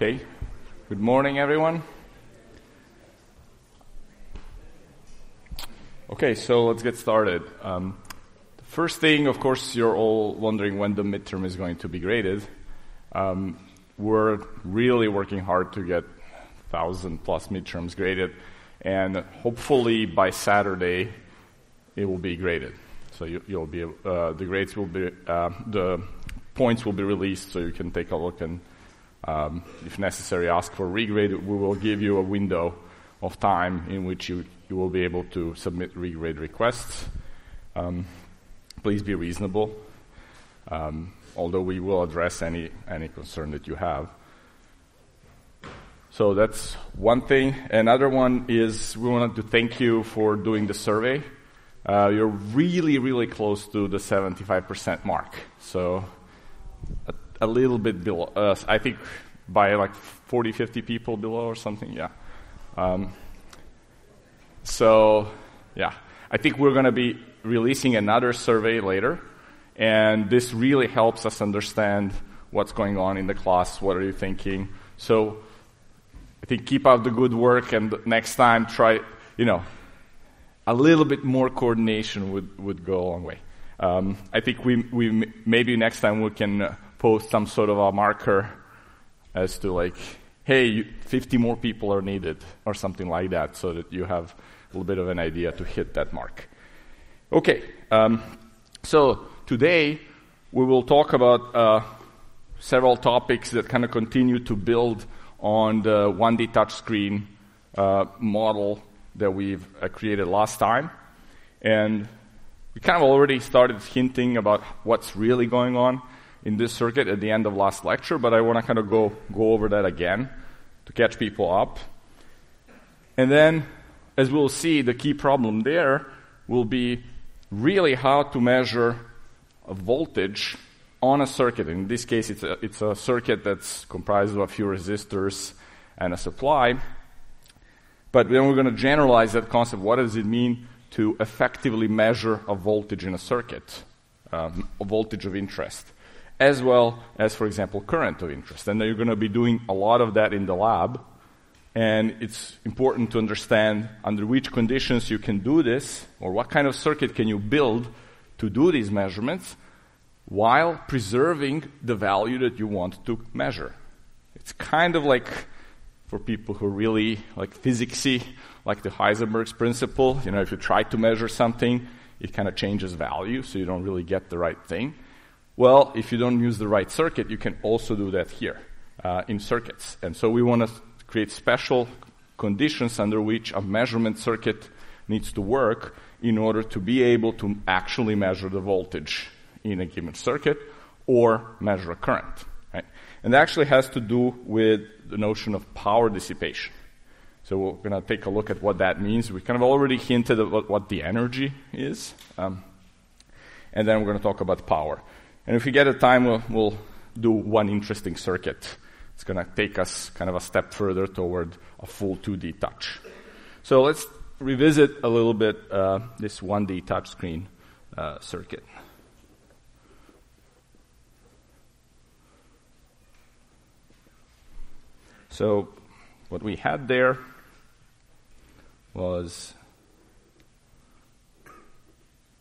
Okay. Good morning, everyone. Okay, so let's get started. Um, the first thing, of course, you're all wondering when the midterm is going to be graded. Um, we're really working hard to get thousand plus midterms graded, and hopefully by Saturday it will be graded. So you, will be uh, the grades will be uh, the points will be released, so you can take a look and um, if necessary, ask for regrade. We will give you a window of time in which you, you will be able to submit regrade requests. Um, please be reasonable, um, although we will address any, any concern that you have. So that's one thing. Another one is we wanted to thank you for doing the survey. Uh, you're really, really close to the 75% mark. So a little bit below us. I think by like 40, 50 people below or something. Yeah. Um, so, yeah, I think we're going to be releasing another survey later, and this really helps us understand what's going on in the class. What are you thinking? So, I think keep up the good work, and next time try, you know, a little bit more coordination would, would go a long way. Um, I think we, we maybe next time we can. Uh, post some sort of a marker as to like, hey, 50 more people are needed or something like that so that you have a little bit of an idea to hit that mark. Okay, um, so today we will talk about uh, several topics that kind of continue to build on the 1D touchscreen uh, model that we've uh, created last time. And we kind of already started hinting about what's really going on in this circuit at the end of last lecture, but I want to kind of go, go over that again to catch people up. And then, as we'll see, the key problem there will be really how to measure a voltage on a circuit. In this case, it's a, it's a circuit that's comprised of a few resistors and a supply. But then we're going to generalize that concept. What does it mean to effectively measure a voltage in a circuit, um, a voltage of interest? As well as, for example, current of interest. And you're going to be doing a lot of that in the lab. And it's important to understand under which conditions you can do this, or what kind of circuit can you build to do these measurements while preserving the value that you want to measure. It's kind of like for people who really like physicsy, like the Heisenberg's principle. You know, if you try to measure something, it kind of changes value, so you don't really get the right thing. Well, if you don't use the right circuit, you can also do that here uh, in circuits. And so we want to create special conditions under which a measurement circuit needs to work in order to be able to actually measure the voltage in a given circuit or measure a current. Right? And that actually has to do with the notion of power dissipation. So we're going to take a look at what that means. We kind of already hinted at what, the energy is. Um, and then we're going to talk about power. And if we get a time, we'll, we'll do one interesting circuit. It's going to take us kind of a step further toward a full 2D touch. So let's revisit a little bit uh, this 1D touchscreen uh, circuit. So what we had there was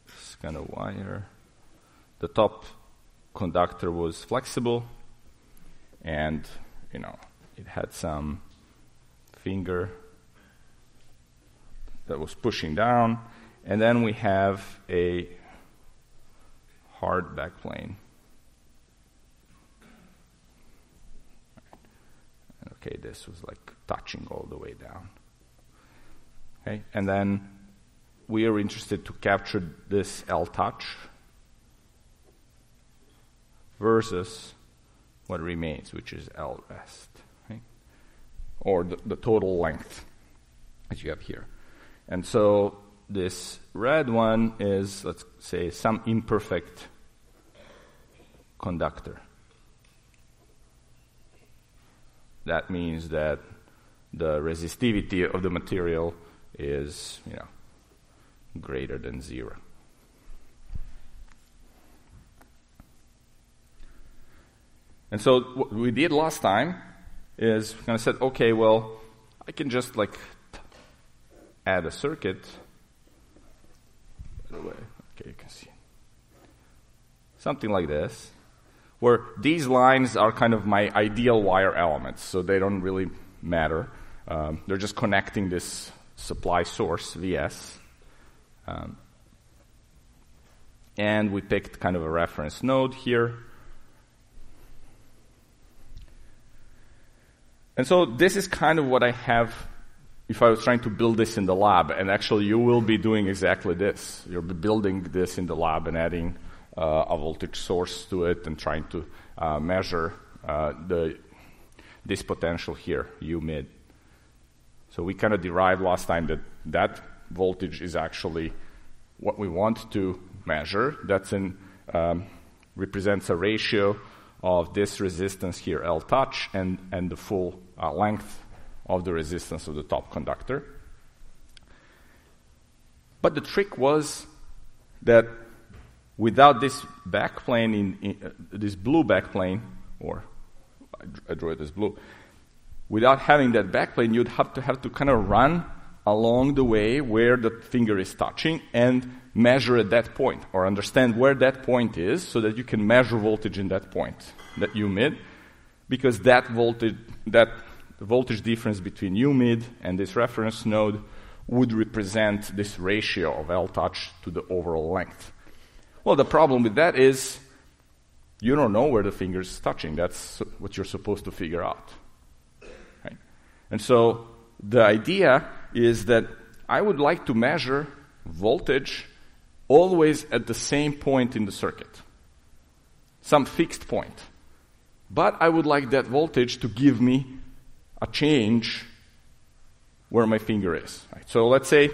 this kind of wire. The top conductor was flexible and you know it had some finger that was pushing down. And then we have a hard backplane okay this was like touching all the way down. Okay and then we are interested to capture this L touch versus what remains, which is L rest, right? or the, the total length that you have here. And so this red one is, let's say, some imperfect conductor. That means that the resistivity of the material is, you know, greater than zero. And so what we did last time is we're going to say, okay, well, I can just like add a circuit. Okay, you can see something like this, where these lines are kind of my ideal wire elements, so they don't really matter. Um, they're just connecting this supply source, VS. Um, and we picked kind of a reference node here. And so this is kind of what I have if I was trying to build this in the lab. And actually, you will be doing exactly this. You'll be building this in the lab and adding uh, a voltage source to it and trying to uh, measure uh, the this potential here, U mid. So we kind of derived last time that that voltage is actually what we want to measure. That's in um, represents a ratio of this resistance here, L touch, and, and the full uh, length of the resistance of the top conductor. But the trick was that without this backplane, in, in uh, this blue backplane, or I draw it as blue, without having that backplane, you'd have to have to kind of run along the way where the finger is touching and measure at that point or understand where that point is so that you can measure voltage in that point that U mid because that voltage that voltage difference between U mid and this reference node would represent this ratio of L touch to the overall length. Well, the problem with that is you don't know where the finger is touching. That's what you're supposed to figure out. Right? And so the idea is that I would like to measure voltage always at the same point in the circuit, some fixed point. But I would like that voltage to give me a change where my finger is. Right? So let's say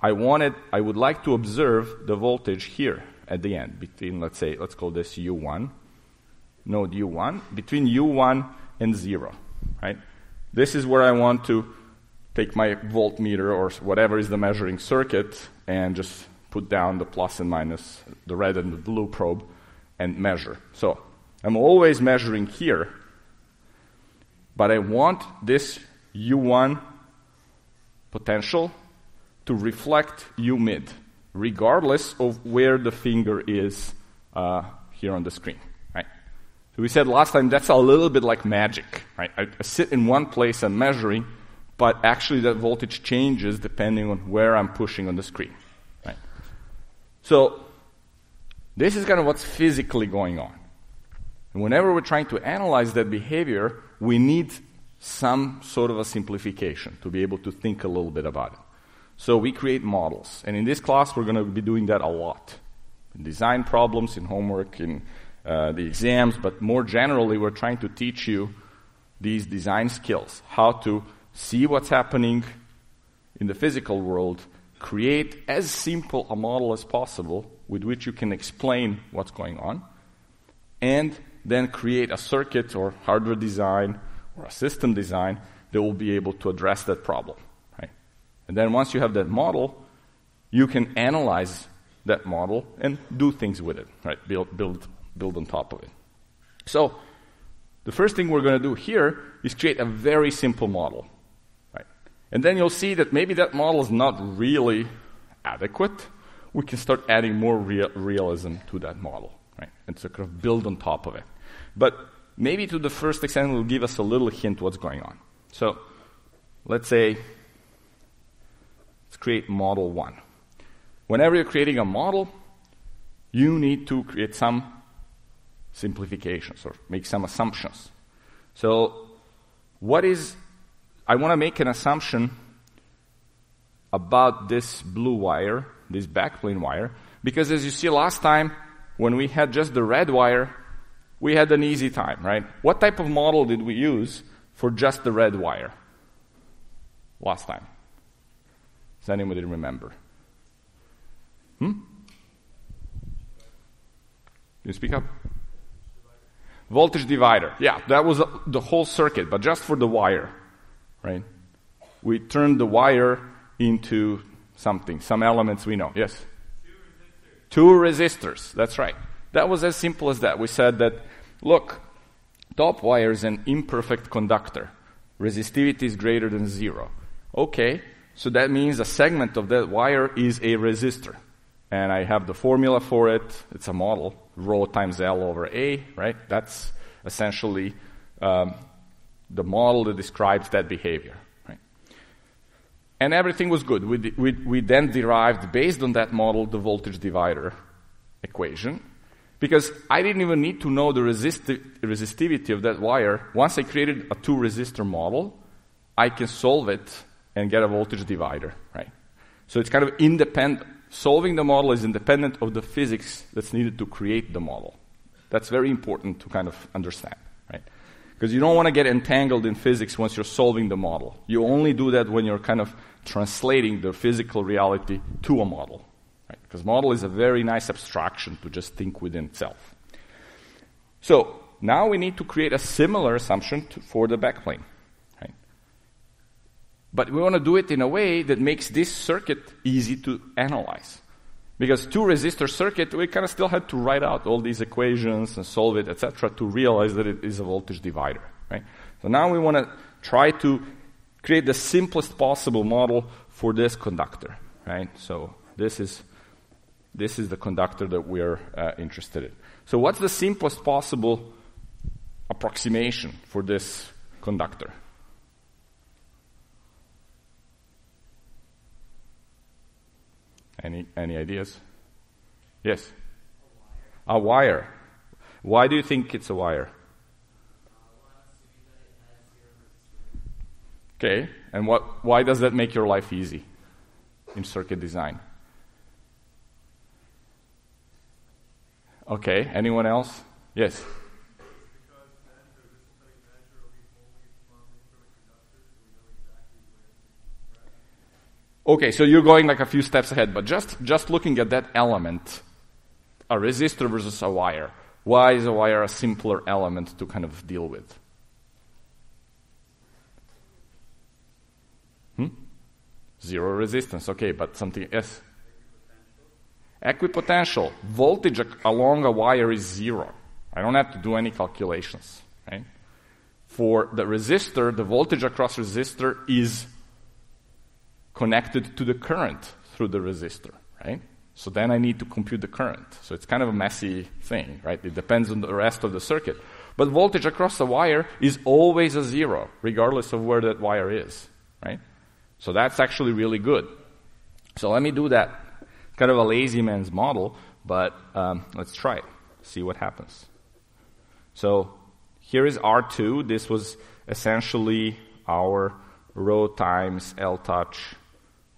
I wanted, I would like to observe the voltage here at the end between, let's say, let's call this U1, node U1, between U1 and 0, right? This is where I want to take my voltmeter or whatever is the measuring circuit and just put down the plus and minus, the red and the blue probe, and measure. So I'm always measuring here, but I want this U1 potential to reflect U mid, regardless of where the finger is uh, here on the screen. Right? So we said last time that's a little bit like magic. Right? I, I sit in one place and measuring but actually that voltage changes depending on where I'm pushing on the screen. So this is kind of what's physically going on. And whenever we're trying to analyze that behavior, we need some sort of a simplification to be able to think a little bit about it. So we create models. And in this class, we're going to be doing that a lot. In design problems, in homework, in uh, the exams, but more generally, we're trying to teach you these design skills, how to see what's happening in the physical world, create as simple a model as possible with which you can explain what's going on, and then create a circuit or hardware design or a system design that will be able to address that problem. Right? And then once you have that model, you can analyze that model and do things with it, right? Build, build, build on top of it. So, the first thing we're going to do here is create a very simple model. And then you'll see that maybe that model is not really adequate. We can start adding more real, realism to that model, right? And to kind of build on top of it. But maybe to the first extent it will give us a little hint what's going on. So let's say let's create model one. Whenever you're creating a model, you need to create some simplifications or make some assumptions. So what is I want to make an assumption about this blue wire, this backplane wire, because as you see last time, when we had just the red wire, we had an easy time, right? What type of model did we use for just the red wire last time? Does anybody remember? Hmm? You speak up? Voltage divider. Yeah, that was the whole circuit, but just for the wire right? We turn the wire into something, some elements we know. Yes? Two resistors. Two resistors. That's right. That was as simple as that. We said that, look, top wire is an imperfect conductor. resistivity is greater than zero. Okay, so that means a segment of that wire is a resistor. And I have the formula for it. It's a model, rho times L over A, right? That's essentially um, the model that describes that behavior. And everything was good. We, we, we then derived, based on that model, the voltage divider equation. Because I didn't even need to know the resisti- resistivity of that wire. Once I created a two resistor model, I can solve it and get a voltage divider, right? So it's kind of independent. Solving the model is independent of the physics that's needed to create the model. That's very important to kind of understand? Because you don't want to get entangled in physics once you're solving the model. You only do that when you're kind of translating the physical reality to a model. Right? Because model is a very nice abstraction to just think within itself. So now we need to create a similar assumption to, for the backplane. But we want to do it in a way that makes this circuit easy to analyze. Because two resistor circuit, we kind of still had to write out all these equations and solve it, etc., to realize that it is a voltage divider. Right? So now we want to try to create the simplest possible model for this conductor. Right? So this is this is the conductor that we are uh, interested in. So what's the simplest possible approximation for this conductor? Any, any ideas? Yes? A wire. Why do you think it's a wire? Okay, and what, why does that make your life easy in circuit design? Okay, anyone else? Yes? Okay, so you're going like a few steps ahead, but just, just looking at that element, a resistor versus a wire, why is a wire a simpler element to kind of deal with? Hmm? Zero resistance, okay, but something, yes? Equipotential. Voltage along a wire is zero. I don't have to do any calculations, right? For the resistor, the voltage across resistor is connected to the current through the resistor, right? So then I need to compute the current. So it's kind of a messy thing, right? It depends on the rest of the circuit. But voltage across the wire is always a zero, regardless of where that wire is, right? So that's actually really good. So let me do that. Kind of a lazy man's model, but um, let's try it. See what happens. So here is R2. This was essentially our rho times L touch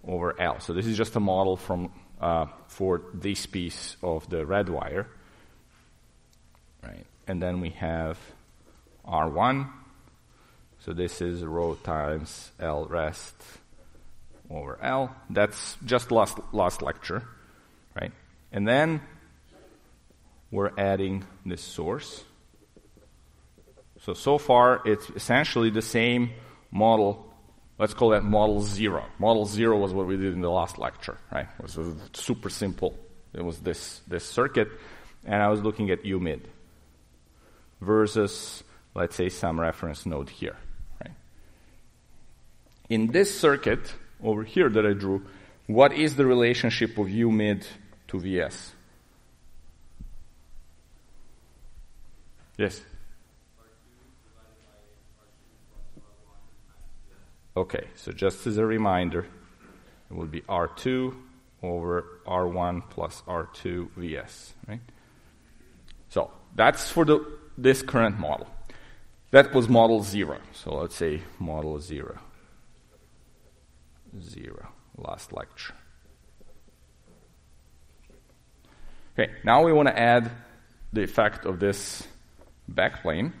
over L. So this is just a model from uh, for this piece of the red wire, right? And then we have R1. So this is rho times L rest over L. That's just last last lecture, right? And then we're adding this source. So so far it's essentially the same model Let's call that model zero. Model zero was what we did in the last lecture, right? It was super simple. It was this, this circuit, and I was looking at U mid versus, let's say, some reference node here, right? In this circuit over here that I drew, what is the relationship of U mid to VS? Yes? Okay, so just as a reminder, it will be R2 over R1 plus R2 VS, right? So that's for the, this current model. That was model zero. So let's say model zero. Zero, last lecture. Okay, now we want to add the effect of this backplane.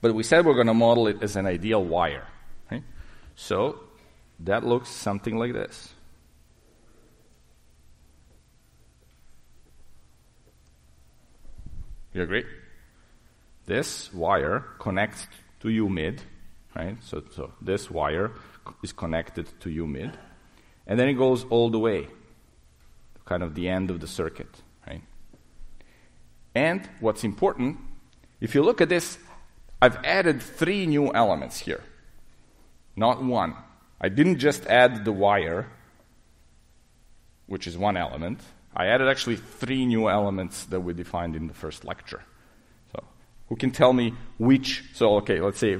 But we said we're going to model it as an ideal wire. So that looks something like this. You agree? This wire connects to U mid, right? So, so this wire is connected to U mid, and then it goes all the way, kind of the end of the circuit, right? And what's important, if you look at this, I've added three new elements here. Not one. I didn't just add the wire, which is one element. I added actually three new elements that we defined in the first lecture. So, who can tell me which? So, okay, let's say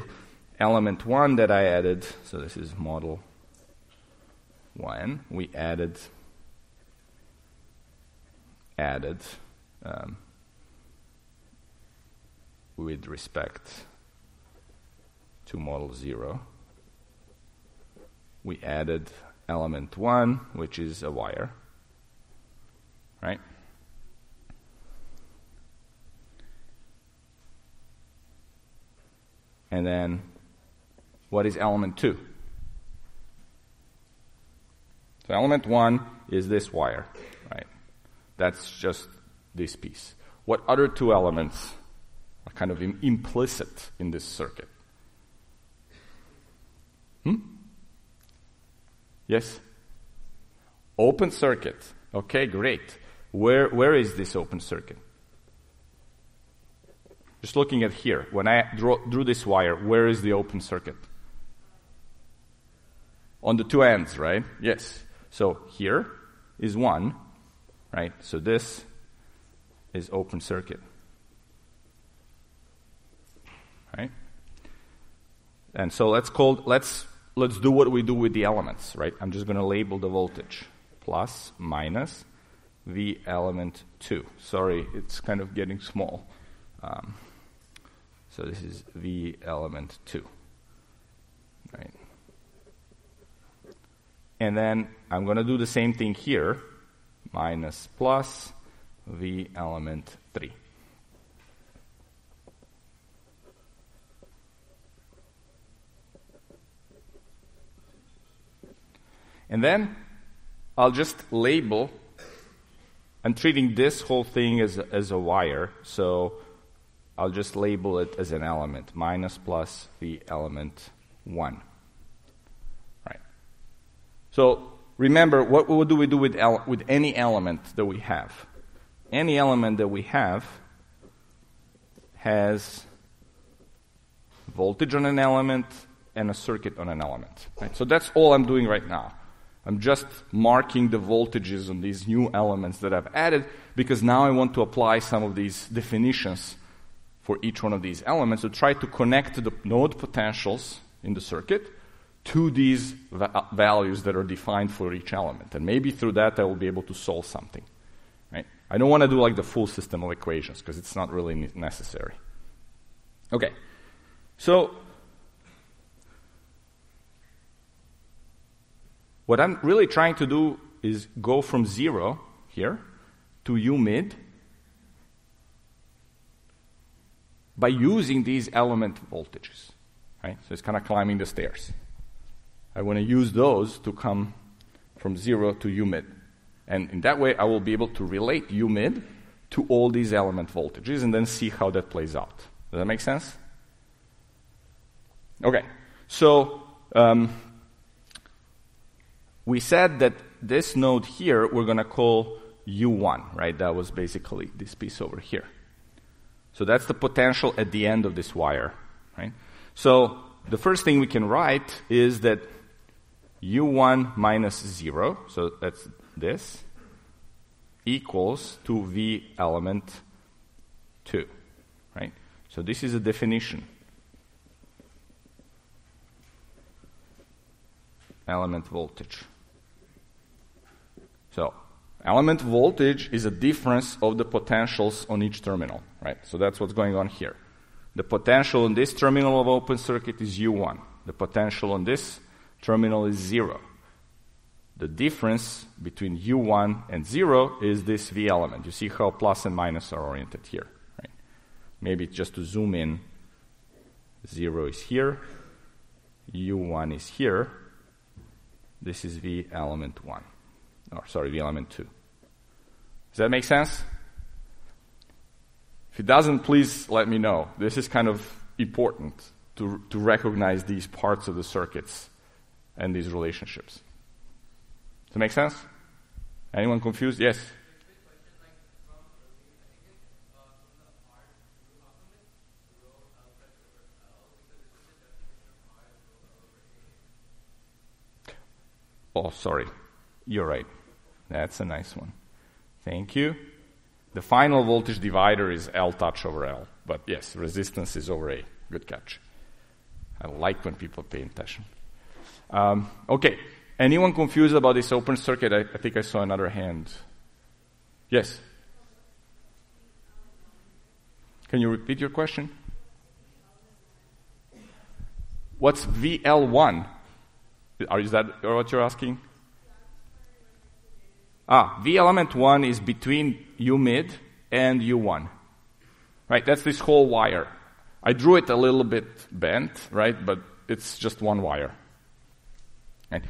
element one that I added. So, this is model one. We added added um, with respect to model 0. We added element 1, which is a wire, right? And then, what is element 2? So, element 1 is this wire, right? That's just this piece. What other two elements are kind of implicit in this circuit? Hmm? Yes? Open circuit. Okay, great. Where, where is this open circuit? Just looking at here, when I draw, drew this wire, where is the open circuit? On the two ends, right? Yes. So here is one, right? So this is open circuit. Right? And so let's call let's let's do what we do with the elements, right? I'm just going to label the voltage plus minus V element 2. Sorry, it's kind of getting small. Um, so this is V element 2. Right? And then I'm going to do the same thing here, minus plus V element 3. And then I'll just label, I'm treating this whole thing as as a wire, so I'll just label it as an element, minus plus the element 1. Right. So remember, what, what do we do with, ele- with any element that we have? Any element that we have has voltage on an element and a circuit on an element. Right? So that's all I'm doing right now. I'm just marking the voltages on these new elements that I've added because now I want to apply some of these definitions for each one of these elements to try to connect the node potentials in the circuit to these va- values that are defined for each element. And maybe through that I will be able to solve something. Right? I don't want to do like the full system of equations because it's not really necessary. Okay. So What I'm really trying to do is go from zero here to U mid by using these element voltages. Right? So it's kind of climbing the stairs. I want to use those to come from zero to U mid. And in that way, I will be able to relate U mid to all these element voltages and then see how that plays out. Does that make sense? Okay. So, um, we said that this node here we're going to call U1, right? That was basically this piece over here. So that's the potential at the end of this wire, right? So the first thing we can write is that U1 minus 0, so that's this, equals to V element 2, right? So this is a definition. Element voltage. So element voltage is a difference of the potentials on each terminal, right? So that's what's going on here. The potential on this terminal of open circuit is U1. The potential on this terminal is zero. The difference between U1 and zero is this V element. You see how plus and minus are oriented here, right? Maybe just to zoom in, zero is here, U1 is here, this is V element 1 or sorry, the element 2. Does that make sense? If it doesn't, please let me know. This is kind of important to, to recognize these parts of the circuits and these relationships. Does that make sense? Anyone confused? Yes? Oh, sorry. You're right. That's a nice one. Thank you. The final voltage divider is L touch over L. But yes, resistance is over A. Good catch. I like when people pay attention. Um, okay. Anyone confused about this open circuit? I, I think I saw another hand. Yes? Can you repeat your question? What's VL1? Are, is that what you're asking? Ah, V element 1 is between U mid and U1. Right, that's this whole wire. I drew it a little bit bent, right, but it's just one wire. Right.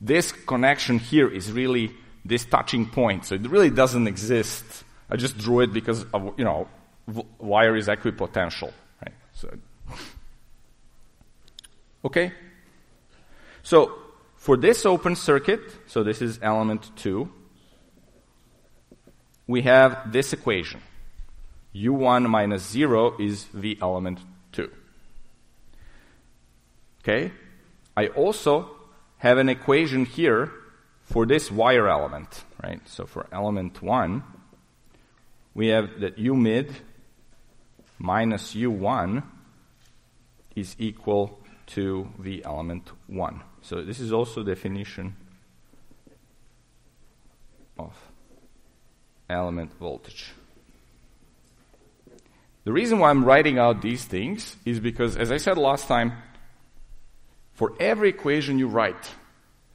This connection here is really this touching point, so it really doesn't exist. I just drew it because of, you know, wire is equipotential, right? So, okay? So, for this open circuit, so this is element 2, we have this equation. U1 minus 0 is V element 2. Okay? I also have an equation here for this wire element, right? So for element 1, we have that U mid minus U1 is equal to V element 1. So this is also definition of element voltage. The reason why I'm writing out these things is because, as I said last time, for every equation you write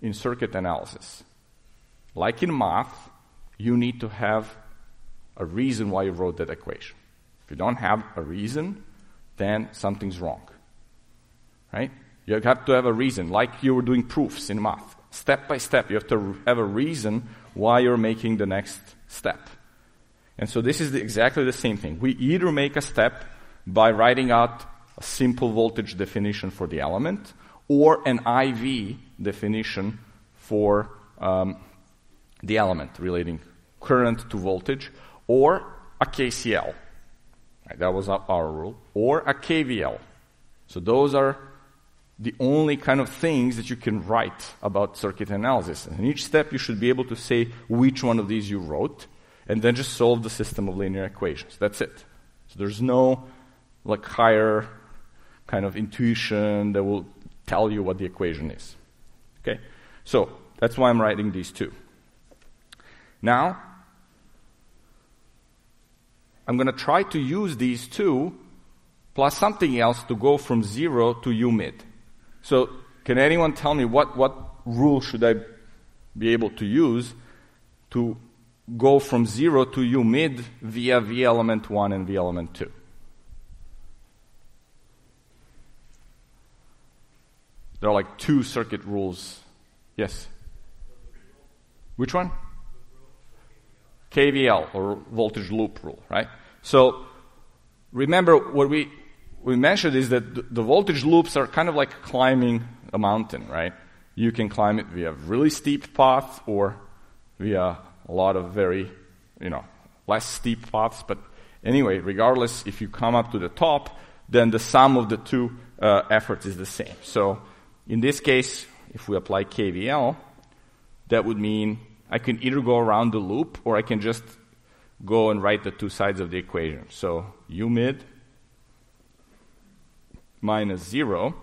in circuit analysis, like in math, you need to have a reason why you wrote that equation. If you don't have a reason, then something's wrong. Right? You have to have a reason, like you were doing proofs in math. Step by step, you have to have a reason why you're making the next step. And so this is the, exactly the same thing. We either make a step by writing out a simple voltage definition for the element or an IV definition for um, the element relating current to voltage or a KCL. Right, that was our rule. Or a KVL. So those are the only kind of things that you can write about circuit analysis. And in each step, you should be able to say which one of these you wrote, and then just solve the system of linear equations. That's it. So there's no like higher kind of intuition that will tell you what the equation is. Okay? So that's why I'm writing these two. Now, I'm going to try to use these two plus something else to go from zero to U mid. So, can anyone tell me what, what rule should I be able to use to go from zero to U mid via V element 1 and V element 2? There are like two circuit rules. Yes? Which one? KVL or voltage loop rule, right? So remember what we we mentioned is that the voltage loops are kind of like climbing a mountain, right? You can climb it via really steep path or via a lot of very, you know, less steep paths. But anyway, regardless, if you come up to the top, then the sum of the two uh, efforts is the same. So in this case, if we apply KVL, that would mean I can either go around the loop or I can just go and write the two sides of the equation. So U mid minus 0,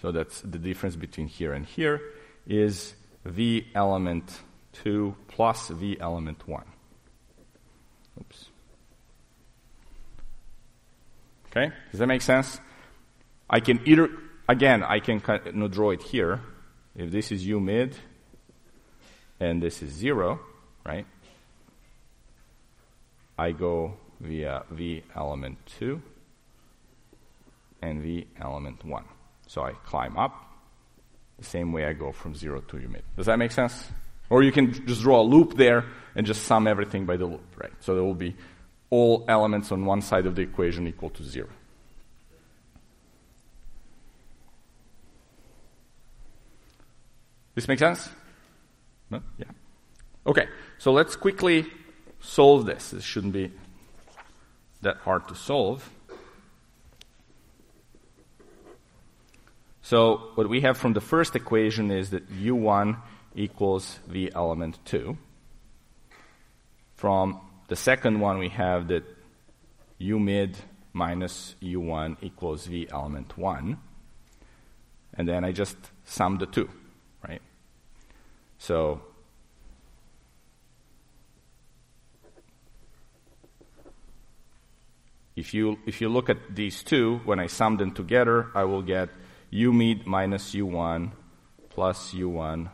so that's the difference between here and here, is V element 2 plus V element 1. Oops. Okay, does that make sense? I can either, again, I can you know, draw it here. If this is U mid, and this is 0, right? I go via V element 2 and V element 1. So I climb up the same way I go from 0 to U. Does that make sense? Or you can just draw a loop there and just sum everything by the loop, right? So there will be all elements on one side of the equation equal to 0. This make sense? No? Yeah. Okay, so let's quickly solve this. This shouldn't be that hard to solve. So what we have from the first equation is that u1 equals v element 2. From the second one, we have that u mid minus u1 equals v element 1. And then I just sum the two, right? So if you, if you look at these two, when I sum them together, I will get u mid minus u1 plus u1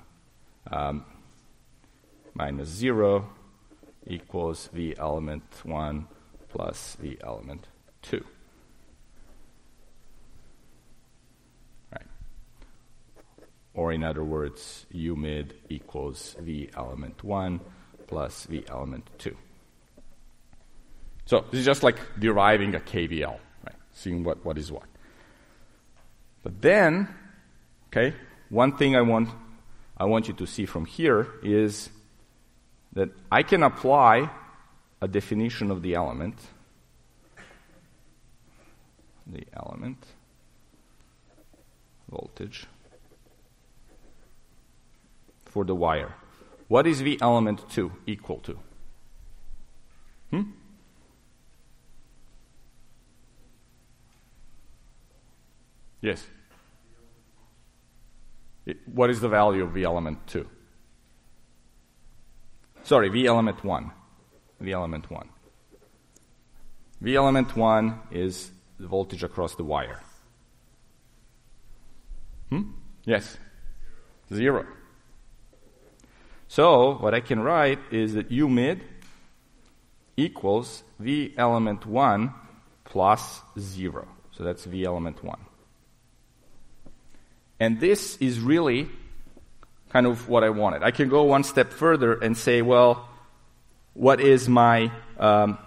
um, minus 0 equals v element 1 plus v element 2. Right. Or in other words, u mid equals v element 1 plus v element 2. So this is just like deriving a KVL, right? Seeing what, what is what. But then, okay, one thing I want, I want you to see from here is that I can apply a definition of the element. The element voltage for the wire. What is V element 2 equal to? Hmm? Yes. What is the value of V element 2? Sorry, V element 1. V element 1. V element 1 is the voltage across the wire. Hmm? Yes. Zero. So, what I can write is that U mid equals V element 1 plus 0. So that's V element 1. And this is really kind of what I wanted. I can go one step further and say, well, what is my, um,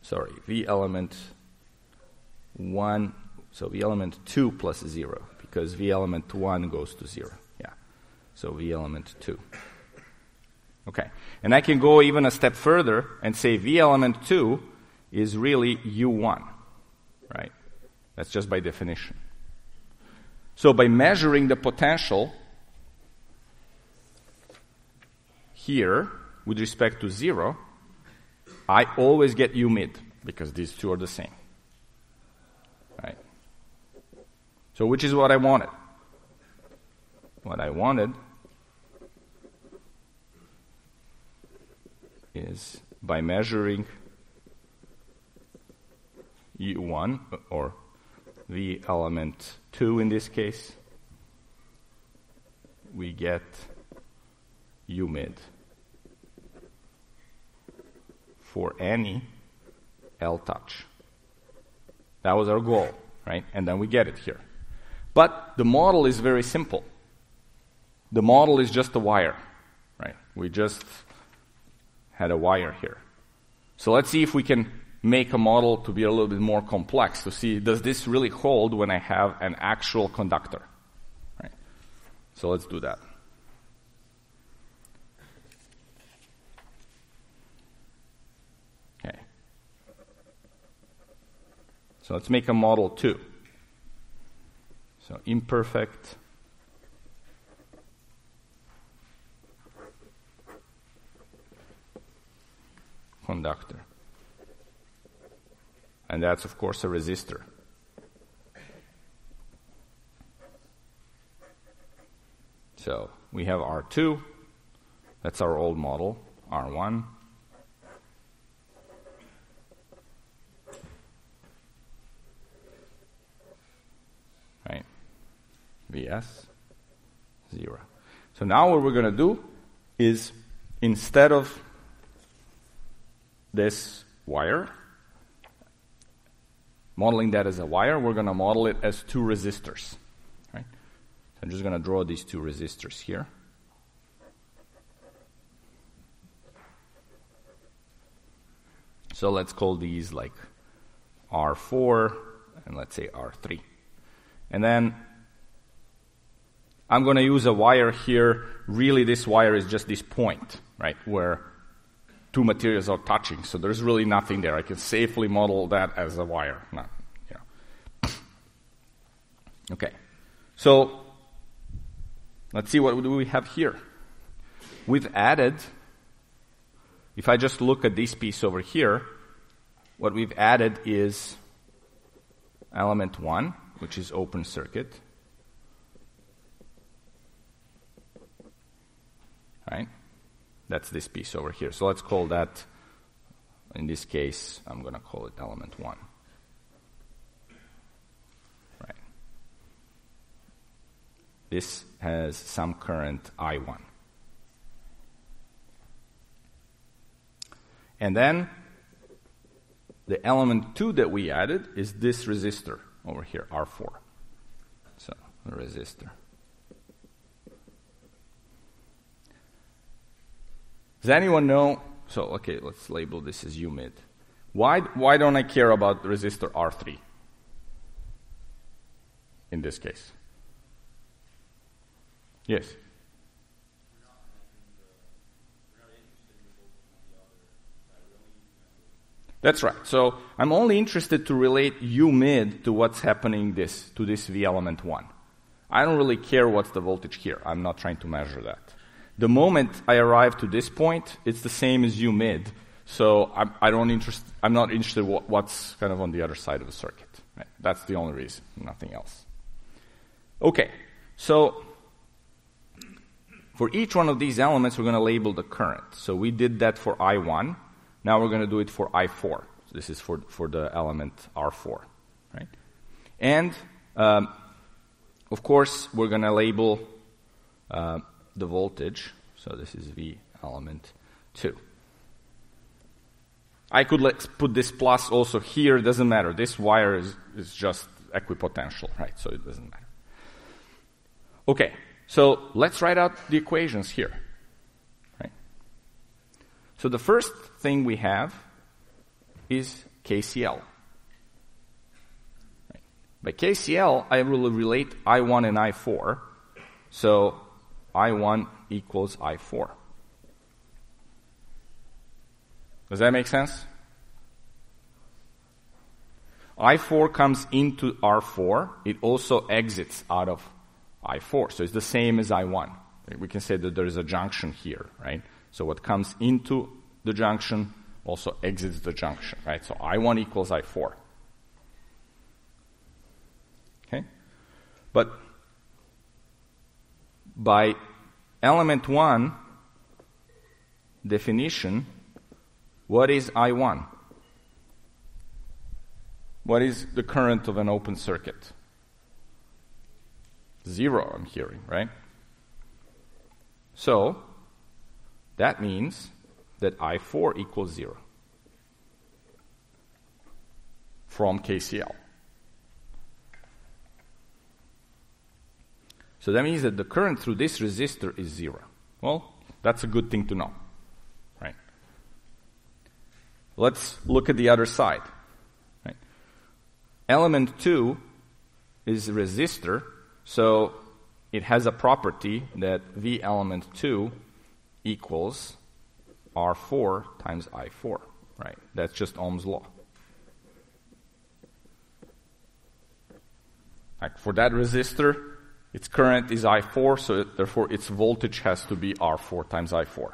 sorry, V element 1, so V element 2 plus 0, because V element 1 goes to 0. Yeah. So V element 2. Okay. And I can go even a step further and say V element 2 is really U1, right? That's just by definition. So by measuring the potential here with respect to zero, I always get U mid because these two are the same. Right? So which is what I wanted? What I wanted is by measuring U1 or the element 2 in this case, we get U mid for any L touch. That was our goal, right? And then we get it here. But the model is very simple. The model is just a wire, right? We just had a wire here. So let's see if we can make a model to be a little bit more complex to see does this really hold when I have an actual conductor? Right. So let's do that. Okay. So let's make a model too. So imperfect conductor. And that's, of course, a resistor. So we have R2, that's our old model, R1. Right? Vs, 0. So now what we're going to do is instead of this wire, modeling that as a wire, we're going to model it as two resistors. Right? So I'm just going to draw these two resistors here. So let's call these like R4 and let's say R3. And then I'm going to use a wire here. Really, this wire is just this point, right, where two materials are touching. So there's really nothing there. I can safely model that as a wire. Not, know. okay. So let's see what do we have here. We've added, if I just look at this piece over here, what we've added is element 1, which is open circuit. Right? That's this piece over here. So let's call that, in this case, I'm going to call it element 1. Right. This has some current I1. And then the element 2 that we added is this resistor over here, R4. So, resistor. Does anyone know? So, okay, let's label this as U mid. Why, why don't I care about resistor R3 in this case? Yes? That's right. So I'm only interested to relate U mid to what's happening this to this V element one. I don't really care what's the voltage here. I'm not trying to measure that. The moment I arrive to this point, it's the same as U mid. So I'm, I don't interest, I'm not interested what, what's kind of on the other side of the circuit. Right? That's the only reason, nothing else. Okay, so for each one of these elements, we're going to label the current. So we did that for I1. Now we're going to do it for I4. So this is for, for the element R4. Right? And, um, of course, we're going to label uh, the voltage. So this is V element 2. I could let's put this plus also here, doesn't matter. This wire is, is just equipotential, right? So it doesn't matter. Okay, so let's write out the equations here. Right? So the first thing we have is KCL. Right? By KCL, I will relate I1 and I4. So I1 equals I4. Does that make sense? I4 comes into R4. It also exits out of I4. So it's the same as I1. We can say that there is a junction here, right? So what comes into the junction also exits the junction, right? So I1 equals I4. Okay? But by element 1 definition, what is I1? What is the current of an open circuit? Zero, I'm hearing, right? So, that means that I4 equals zero from KCL. So that means that the current through this resistor is zero. Well, that's a good thing to know, right? Let's look at the other side. Right? Element 2 is a resistor, so it has a property that V element 2 equals R4 times I4, right? That's just Ohm's law. Like for that resistor, its current is I4, so therefore its voltage has to be R4 times I4.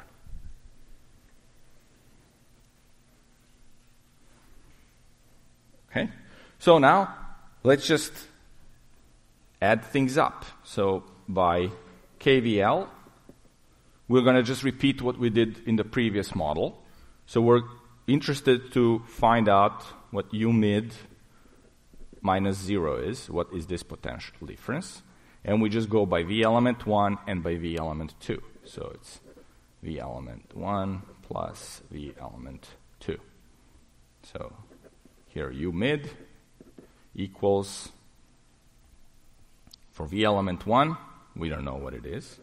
Okay? So now, let's just add things up. So by KVL, we're going to just repeat what we did in the previous model. So we're interested to find out what U mid minus zero is. What is this potential difference? And we just go by V element 1 and by V element 2. So it's V element 1 plus V element 2. So here U mid equals, for V element 1, we don't know what it is.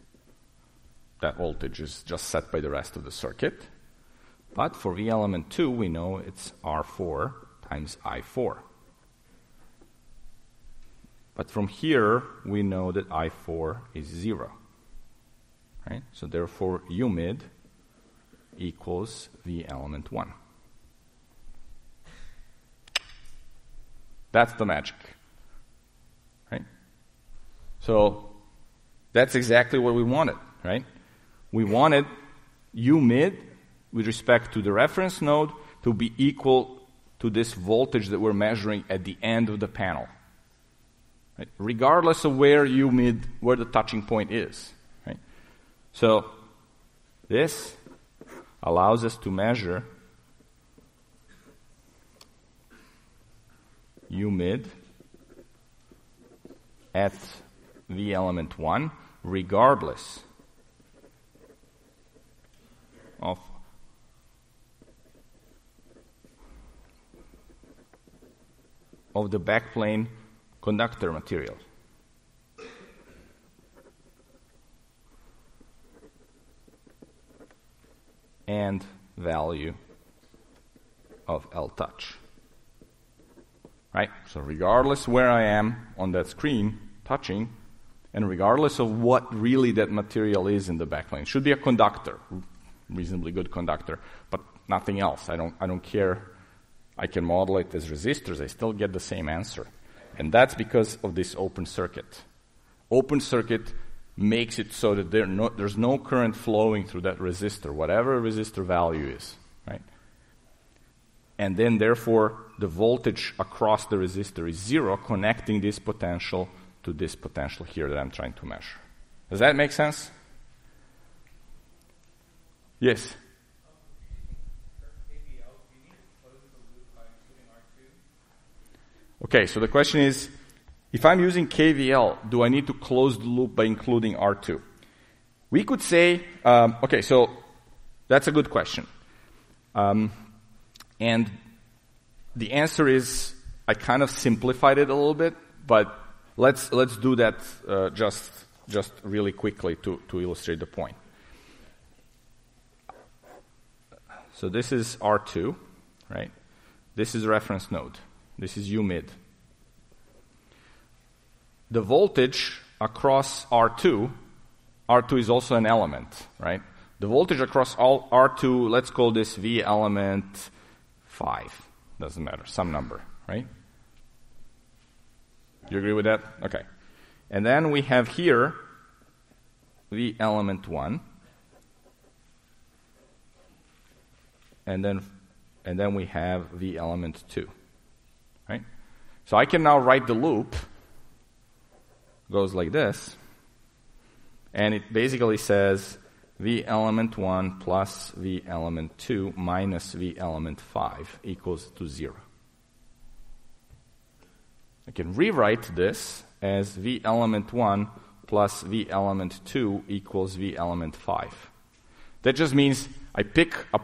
That voltage is just set by the rest of the circuit. But for V element 2, we know it's R4 times I4. But from here, we know that I4 is 0. Right? So therefore, U mid equals V element 1. That's the magic. Right? So that's exactly what we wanted, right? We wanted U mid with respect to the reference node to be equal to this voltage that we're measuring at the end of the panel. Right? Regardless of where U mid, where the touching point is. Right? So this allows us to measure U mid at the element 1 regardless of of the backplane conductor material. And value of L touch. Right? So regardless where I am on that screen touching, and regardless of what really that material is in the backplane, should be a conductor, reasonably good conductor, but nothing else. I don't, I don't care. I can model it as resistors. I still get the same answer. And that's because of this open circuit. Open circuit makes it so that there no, there's no current flowing through that resistor, whatever resistor value is, right? And then, therefore, the voltage across the resistor is zero, connecting this potential to this potential here that I'm trying to measure. Does that make sense? Yes. Okay, so the question is if I'm using KVL, do I need to close the loop by including R2? We could say, um, okay, so that's a good question. Um, and the answer is I kind of simplified it a little bit, but let's, let's do that uh, just, just really quickly to, to illustrate the point. So this is R2, right? This is reference node. This is U mid. The voltage across R2, R2 is also an element, right? The voltage across all R2, let's call this V element 5. Doesn't matter, some number, right? You agree with that? Okay. And then we have here V element 1. And then, and then we have V element 2. So I can now write the loop. Goes like this. And it basically says V element 1 plus V element 2 minus V element 5 equals to 0. I can rewrite this as V element 1 plus V element 2 equals V element 5. That just means I pick a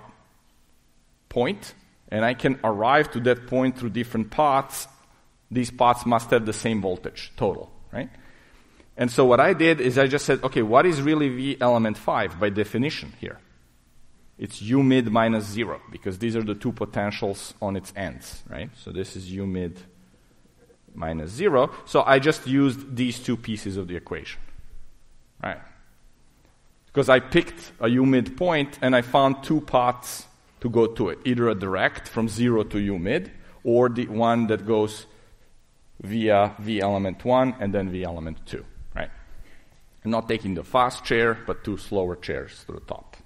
point and I can arrive to that point through different paths. These paths must have the same voltage total, right? And so what I did is I just said, okay, what is really V element 5 by definition here? It's U mid minus 0, because these are the two potentials on its ends, right? So this is U mid minus 0. So I just used these two pieces of the equation, right? Because I picked a U mid point and I found two paths to go to it, either a direct from 0 to U mid, or the one that goes via V element 1 and then V element 2, right? I'm not taking the fast chair, but two slower chairs to the top.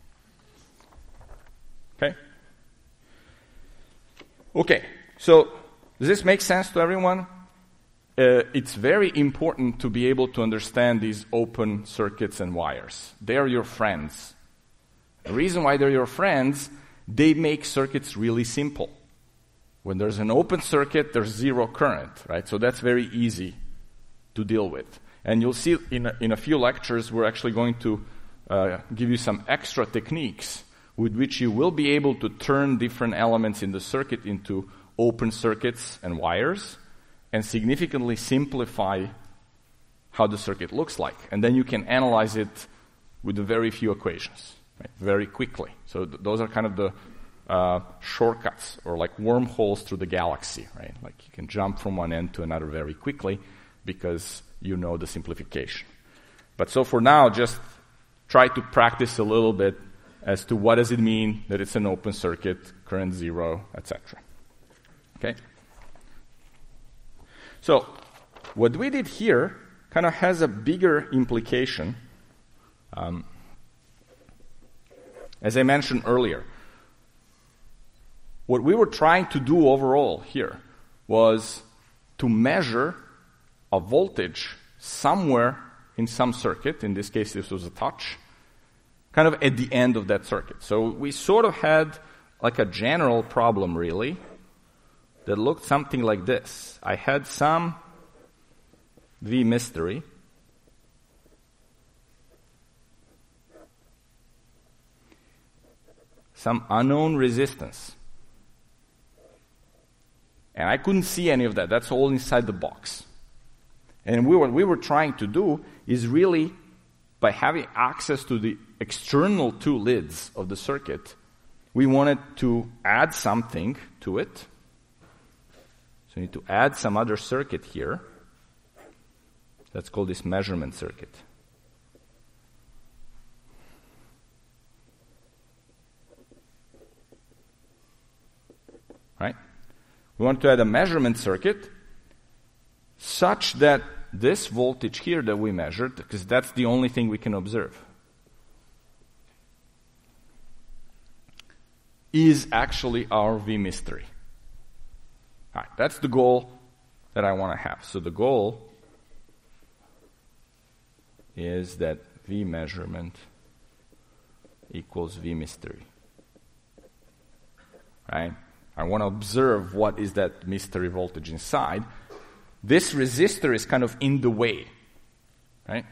Okay? Okay, so does this make sense to everyone? Uh, it's very important to be able to understand these open circuits and wires. They are your friends. The reason why they're your friends they make circuits really simple. When there's an open circuit, there's zero current, right? So that's very easy to deal with. And you'll see in a, in a few lectures, we're actually going to uh, give you some extra techniques with which you will be able to turn different elements in the circuit into open circuits and wires and significantly simplify how the circuit looks like. And then you can analyze it with a very few equations right, very quickly. So th- those are kind of the uh, shortcuts or like wormholes through the galaxy, right? Like you can jump from one end to another very quickly because you know the simplification. But so for now, just try to practice a little bit as to what does it mean that it's an open circuit, current zero, etc. Okay? So what we did here kind of has a bigger implication. Um, as I mentioned earlier, what we were trying to do overall here was to measure a voltage somewhere in some circuit. In this case, this was a touch, kind of at the end of that circuit. So we sort of had like a general problem, really, that looked something like this. I had some V mystery. Some unknown resistance. And I couldn't see any of that. That's all inside the box. And we, what we were trying to do is really, by having access to the external two lids of the circuit, we wanted to add something to it. So we need to add some other circuit here. Let's call this measurement circuit. Right? We want to add a measurement circuit such that this voltage here that we measured, because that's the only thing we can observe, is actually our V mystery. All right, that's the goal that I want to have. So the goal is that V measurement equals V mystery. Right? I want to observe what is that mystery voltage inside. This resistor is kind of in the way. Right?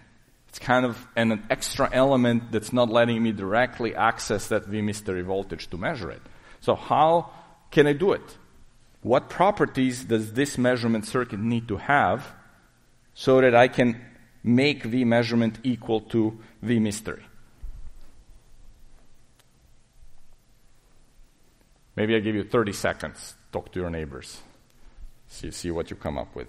It's kind of an extra element that's not letting me directly access that V mystery voltage to measure it. So how can I do it? What properties does this measurement circuit need to have so that I can make V measurement equal to V mystery? Maybe I give you 30 seconds. Talk to your neighbors. See, see what you come up with.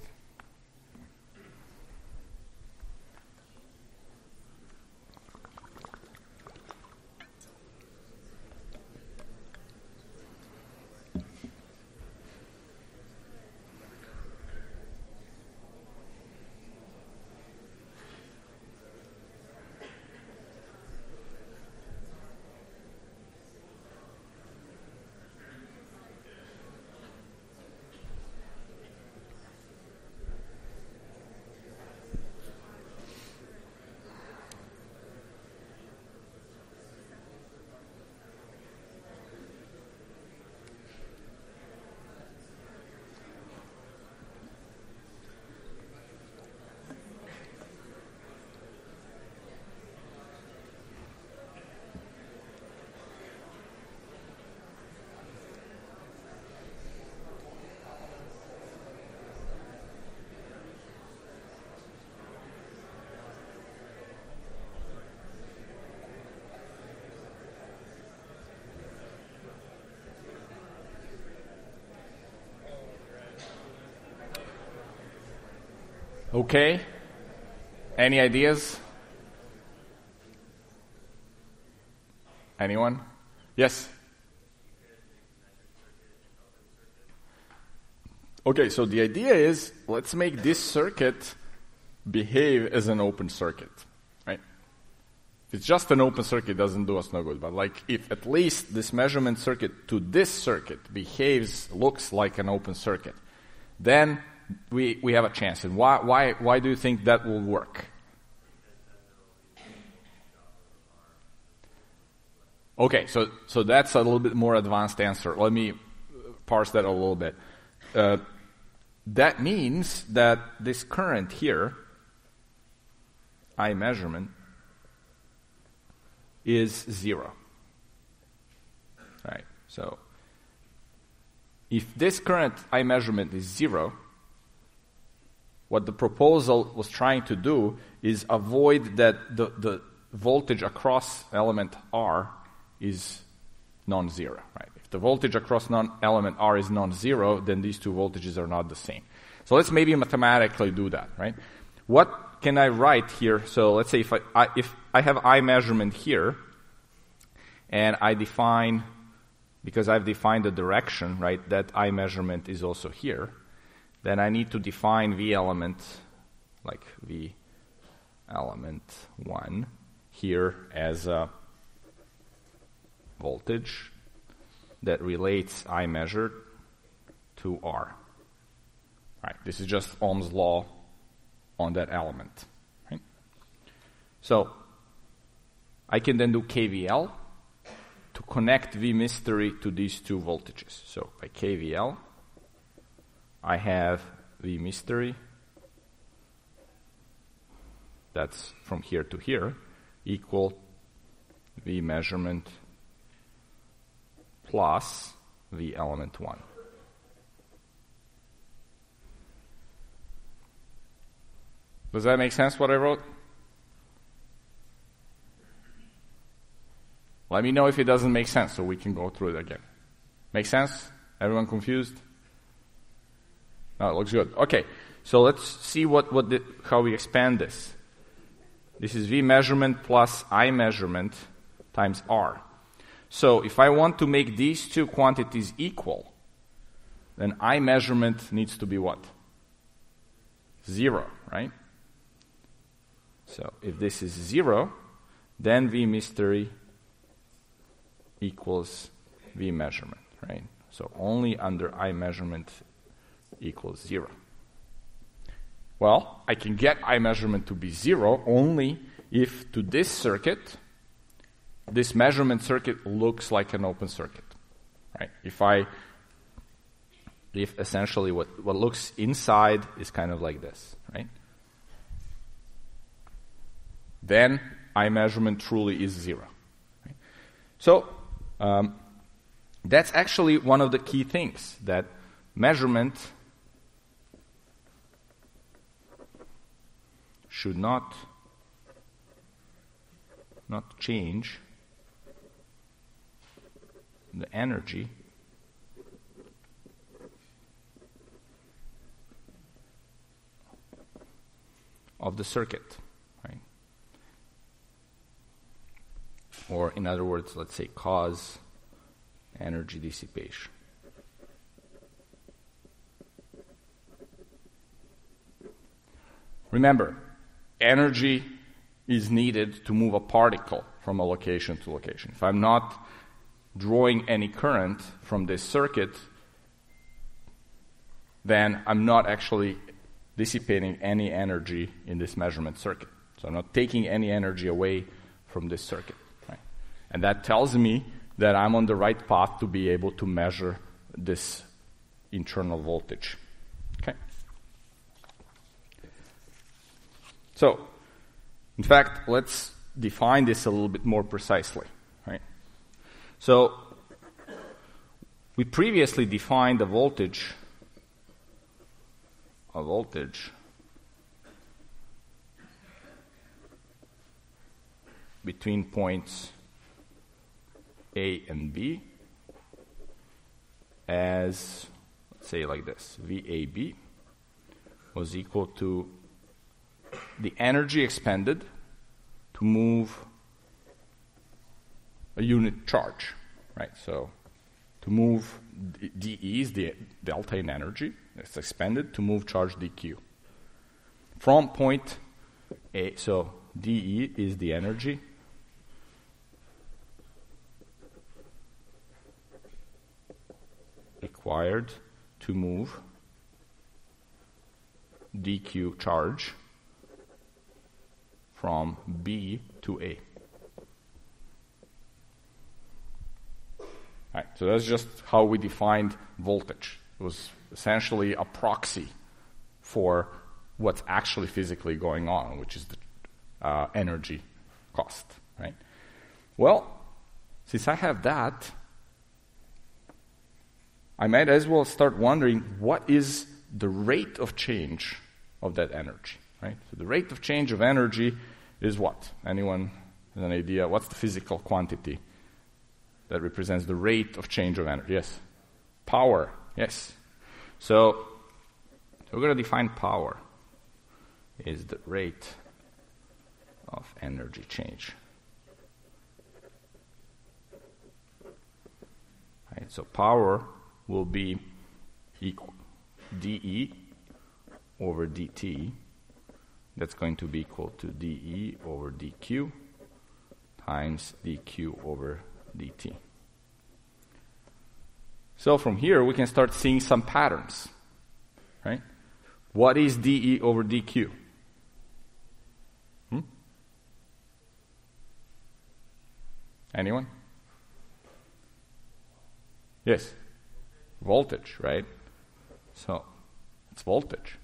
Okay? Any ideas? Anyone? Yes? Okay, so the idea is let's make this circuit behave as an open circuit, right? It's just an open circuit, doesn't do us no good. But like, if at least this measurement circuit to this circuit behaves, looks like an open circuit, then we, we have a chance. And why, why, why do you think that will work? Okay, so, so that's a little bit more advanced answer. Let me parse that a little bit. Uh, that means that this current here, I measurement, is zero. Right? So, if this current I measurement is zero, what the proposal was trying to do is avoid that the, the voltage across element R is non-zero. Right? If the voltage across non element R is non-zero, then these two voltages are not the same. So let's maybe mathematically do that. Right? What can I write here? So let's say if I, I if I have I measurement here, and I define because I've defined the direction, right? That I measurement is also here then I need to define V element, like V element 1 here as a voltage that relates I measured to R. Right, this is just Ohm's law on that element. Right? So I can then do KVL to connect V mystery to these two voltages. So by KVL, I have V mystery, that's from here to here, equal V measurement plus V element 1. Does that make sense what I wrote? Let me know if it doesn't make sense so we can go through it again. Make sense? Everyone confused? No, it looks good. Okay, so let's see what, what the, how we expand this. This is V measurement plus I measurement times R. So if I want to make these two quantities equal, then I measurement needs to be what? Zero, right? So if this is zero, then V mystery equals V measurement, right? So only under I measurement equals zero. Well, I can get I measurement to be zero only if to this circuit, this measurement circuit looks like an open circuit, right? If I, if essentially what, what looks inside is kind of like this, right? then I measurement truly is zero. So um, that's actually one of the key things that measurement should not not change the energy of the circuit. right or in other words, let's say cause energy dissipation. Remember, energy is needed to move a particle from a location to location. If I'm not drawing any current from this circuit, then I'm not actually dissipating any energy in this measurement circuit. So I'm not taking any energy away from this circuit. And that tells me that I'm on the right path to be able to measure this internal voltage. Okay? So, in fact, let's define this a little bit more precisely. Right? So, we previously defined a voltage, a voltage between points a and B as, let's say like this, VAB was equal to the energy expended to move a unit charge, right? So to move dE is the delta in energy It's expended to move charge dQ. From point A, so dE is the energy required to move dq charge from B to A. Right, so that's just how we defined voltage. It was essentially a proxy for what's actually physically going on, which is the uh, energy cost. Right. Well, since I have that, I might as well start wondering what is the rate of change of that energy, right? So the rate of change of energy is what? Anyone has an idea? What's the physical quantity that represents the rate of change of energy? Yes. Power. Yes. So we're going to define power is the rate of energy change. Right, so power will be equal dE over dt That's going to be equal to dE over dQ times dQ over dt. So from here, we can start seeing some patterns, right? What is dE over dQ? Hmm? Anyone? Yes. Voltage, right? So, it's voltage.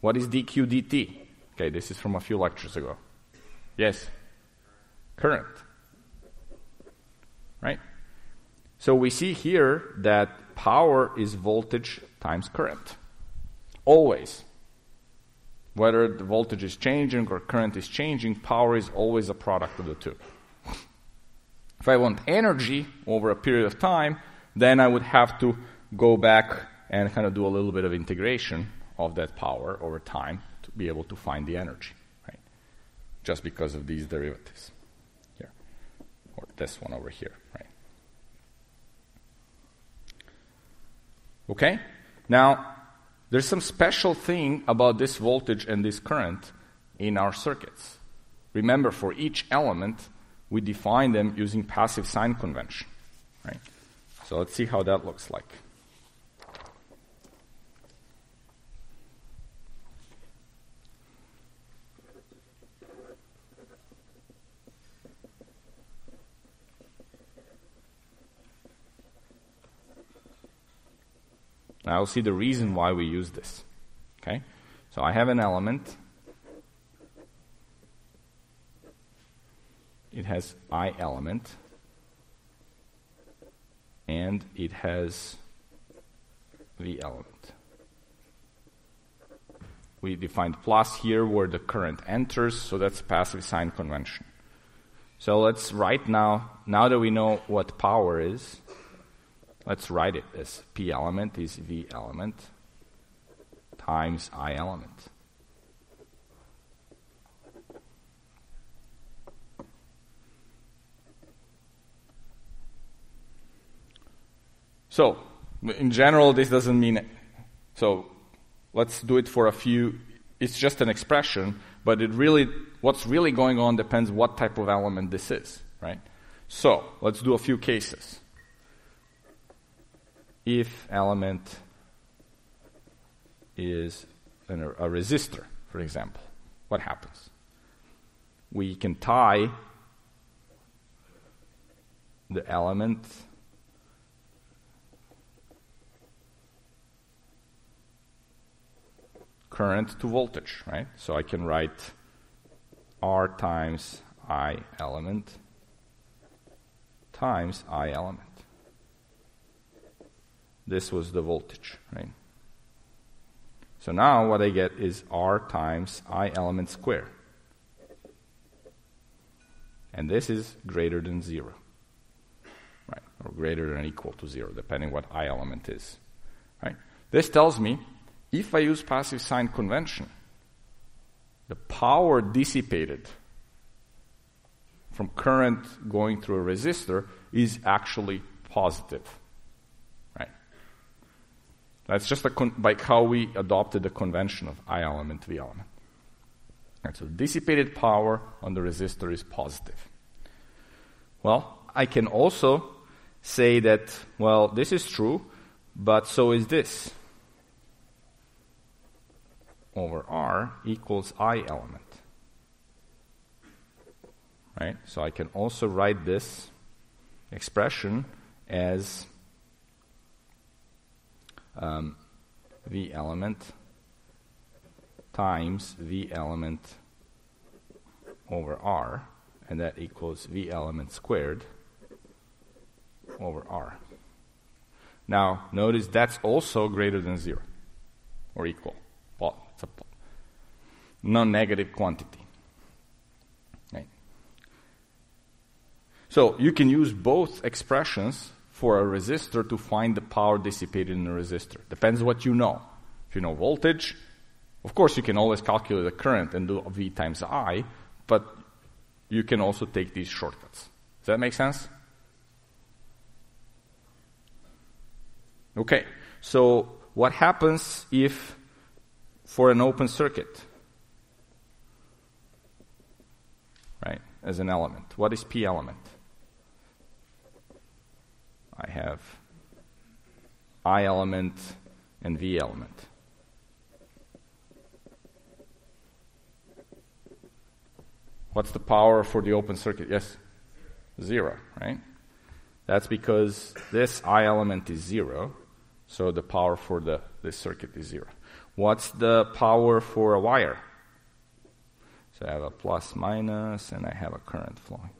What is dq dt? Okay, this is from a few lectures ago. Yes? Current. Right? So we see here that power is voltage times current. Always. Whether the voltage is changing or current is changing, power is always a product of the two. If I want energy over a period of time, then I would have to go back and kind of do a little bit of integration of that power over time to be able to find the energy, right? Just because of these derivatives here, or this one over here, right? Okay? Now, there's some special thing about this voltage and this current in our circuits. Remember, for each element, we define them using passive sign convention, right? So let's see how that looks like. Now I'll see the reason why we use this. Okay? So I have an element. It has I element and it has V element. We defined plus here where the current enters, so that's passive sign convention. So let's write now, now that we know what power is, let's write it as P element is V element times I element. So, in general, this doesn't mean. So, let's do it for a few. It's just an expression, but it really, what's really going on depends what type of element this is, right? So, let's do a few cases. If element is an, a resistor, for example, what happens? We can tie the element current to voltage, right? So I can write R times I element times I element. This was the voltage, right? So now what I get is R times I element square. And this is greater than zero. Right? Or greater than equal to zero, depending what I element is. Right? This tells me if I use passive sign convention, the power dissipated from current going through a resistor is actually positive. That's just con- by how we adopted the convention of I element, V element. Right, so dissipated power on the resistor is positive. Well, I can also say that, well, this is true, but so is this over R equals I element. Right? So I can also write this expression as um, V element times V element over R, and that equals V element squared over R. Now, notice that's also greater than zero or equal non-negative quantity. Right? So you can use both expressions for a resistor to find the power dissipated in a resistor. Depends what you know. If you know voltage, of course you can always calculate the current and do V times I, but you can also take these shortcuts. Does that make sense? Okay, so what happens if for an open circuit right, as an element. What is P element? I have I element and V element. What's the power for the open circuit? Yes? Zero, right? That's because this I element is zero, so the power for the, this circuit is zero. What's the power for a wire? So I have a plus minus and I have a current flowing.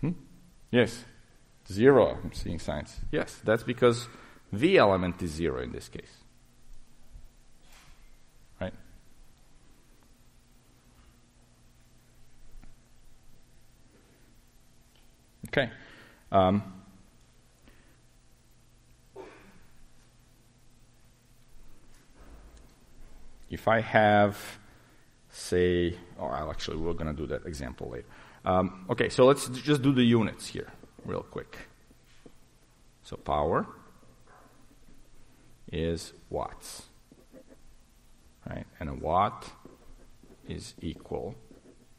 Hmm? Yes. Zero, I'm seeing signs. Yes, that's because V element is zero in this case. Right? Okay. Um, if I have, say, oh, actually, we're going to do that example later. Um, okay, so let's just do the units here real quick. So power is watts. Right? And a watt is equal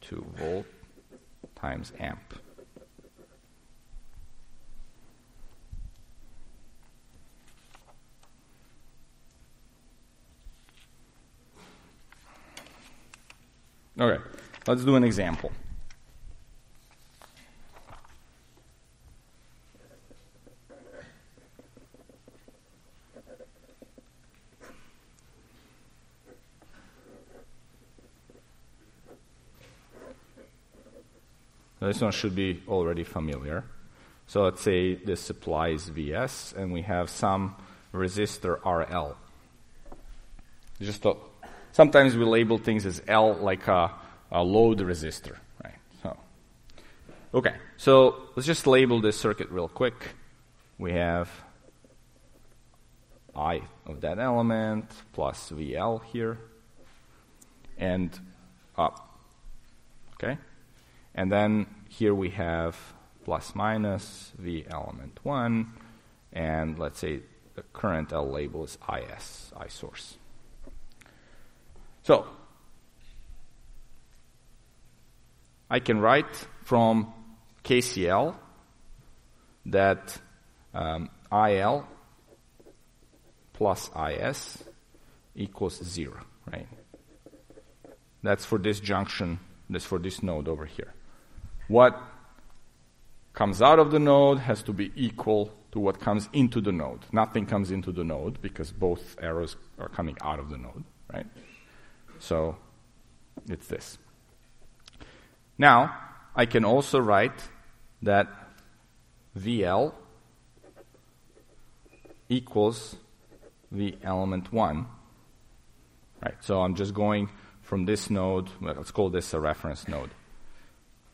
to volt times amp. Okay, let's do an example. One should be already familiar. So let's say this supply is Vs and we have some resistor RL. Just a, sometimes we label things as L like a, a load resistor, right? So, okay, so let's just label this circuit real quick. We have I of that element plus VL here and up. Okay? And then here we have plus minus V element 1, and let's say the current L label is IS, I source. So, I can write from KCL that um, IL plus IS equals 0, right? That's for this junction, that's for this node over here what comes out of the node has to be equal to what comes into the node. Nothing comes into the node because both arrows are coming out of the node, right? So it's this. Now, I can also write that VL equals the element 1. Right, so I'm just going from this node, let's call this a reference node.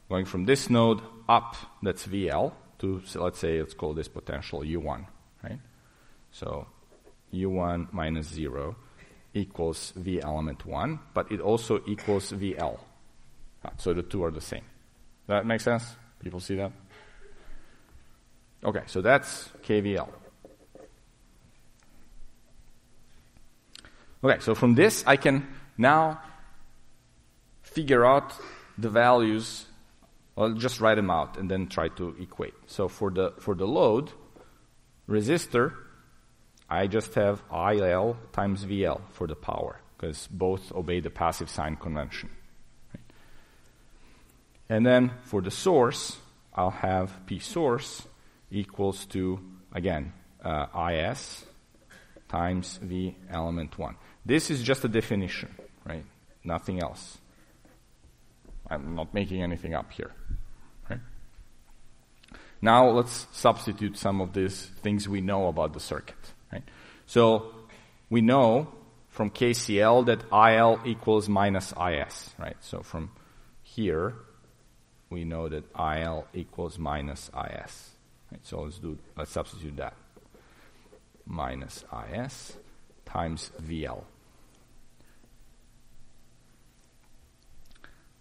Going from this node up, that's VL, to, so let's say, let's call this potential U1, right? So U1 minus 0 equals V element 1, but it also equals VL. Ah, so the two are the same. That makes sense? People see that? Okay, so that's KVL. Okay, so from this I can now figure out the values I'll just write them out and then try to equate. So for the, for the load resistor, I just have IL times VL for the power because both obey the passive sign convention. And then for the source, I'll have P source equals to, again, uh, IS times V element 1. This is just a definition, right? Nothing else. I'm not making anything up here. Right? Now let's substitute some of these things we know about the circuit. Right? So we know from KCL that IL equals minus IS. Right? So from here, we know that IL equals minus IS. Right? So let's do let's substitute that. Minus IS times VL.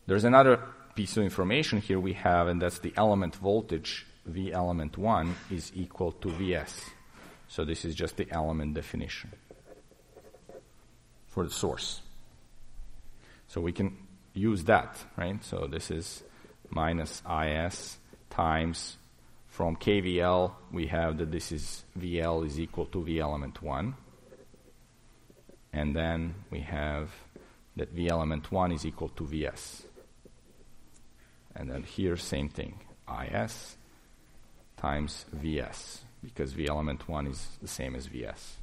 There's another piece of information here we have, and that's the element voltage V element 1 is equal to Vs. So this is just the element definition for the source. So we can use that, right? So this is minus Is times from KVL, we have that this is VL is equal to V element 1. And then we have that V element 1 is equal to Vs. And then here, same thing. Is times Vs, because V element 1 is the same as Vs.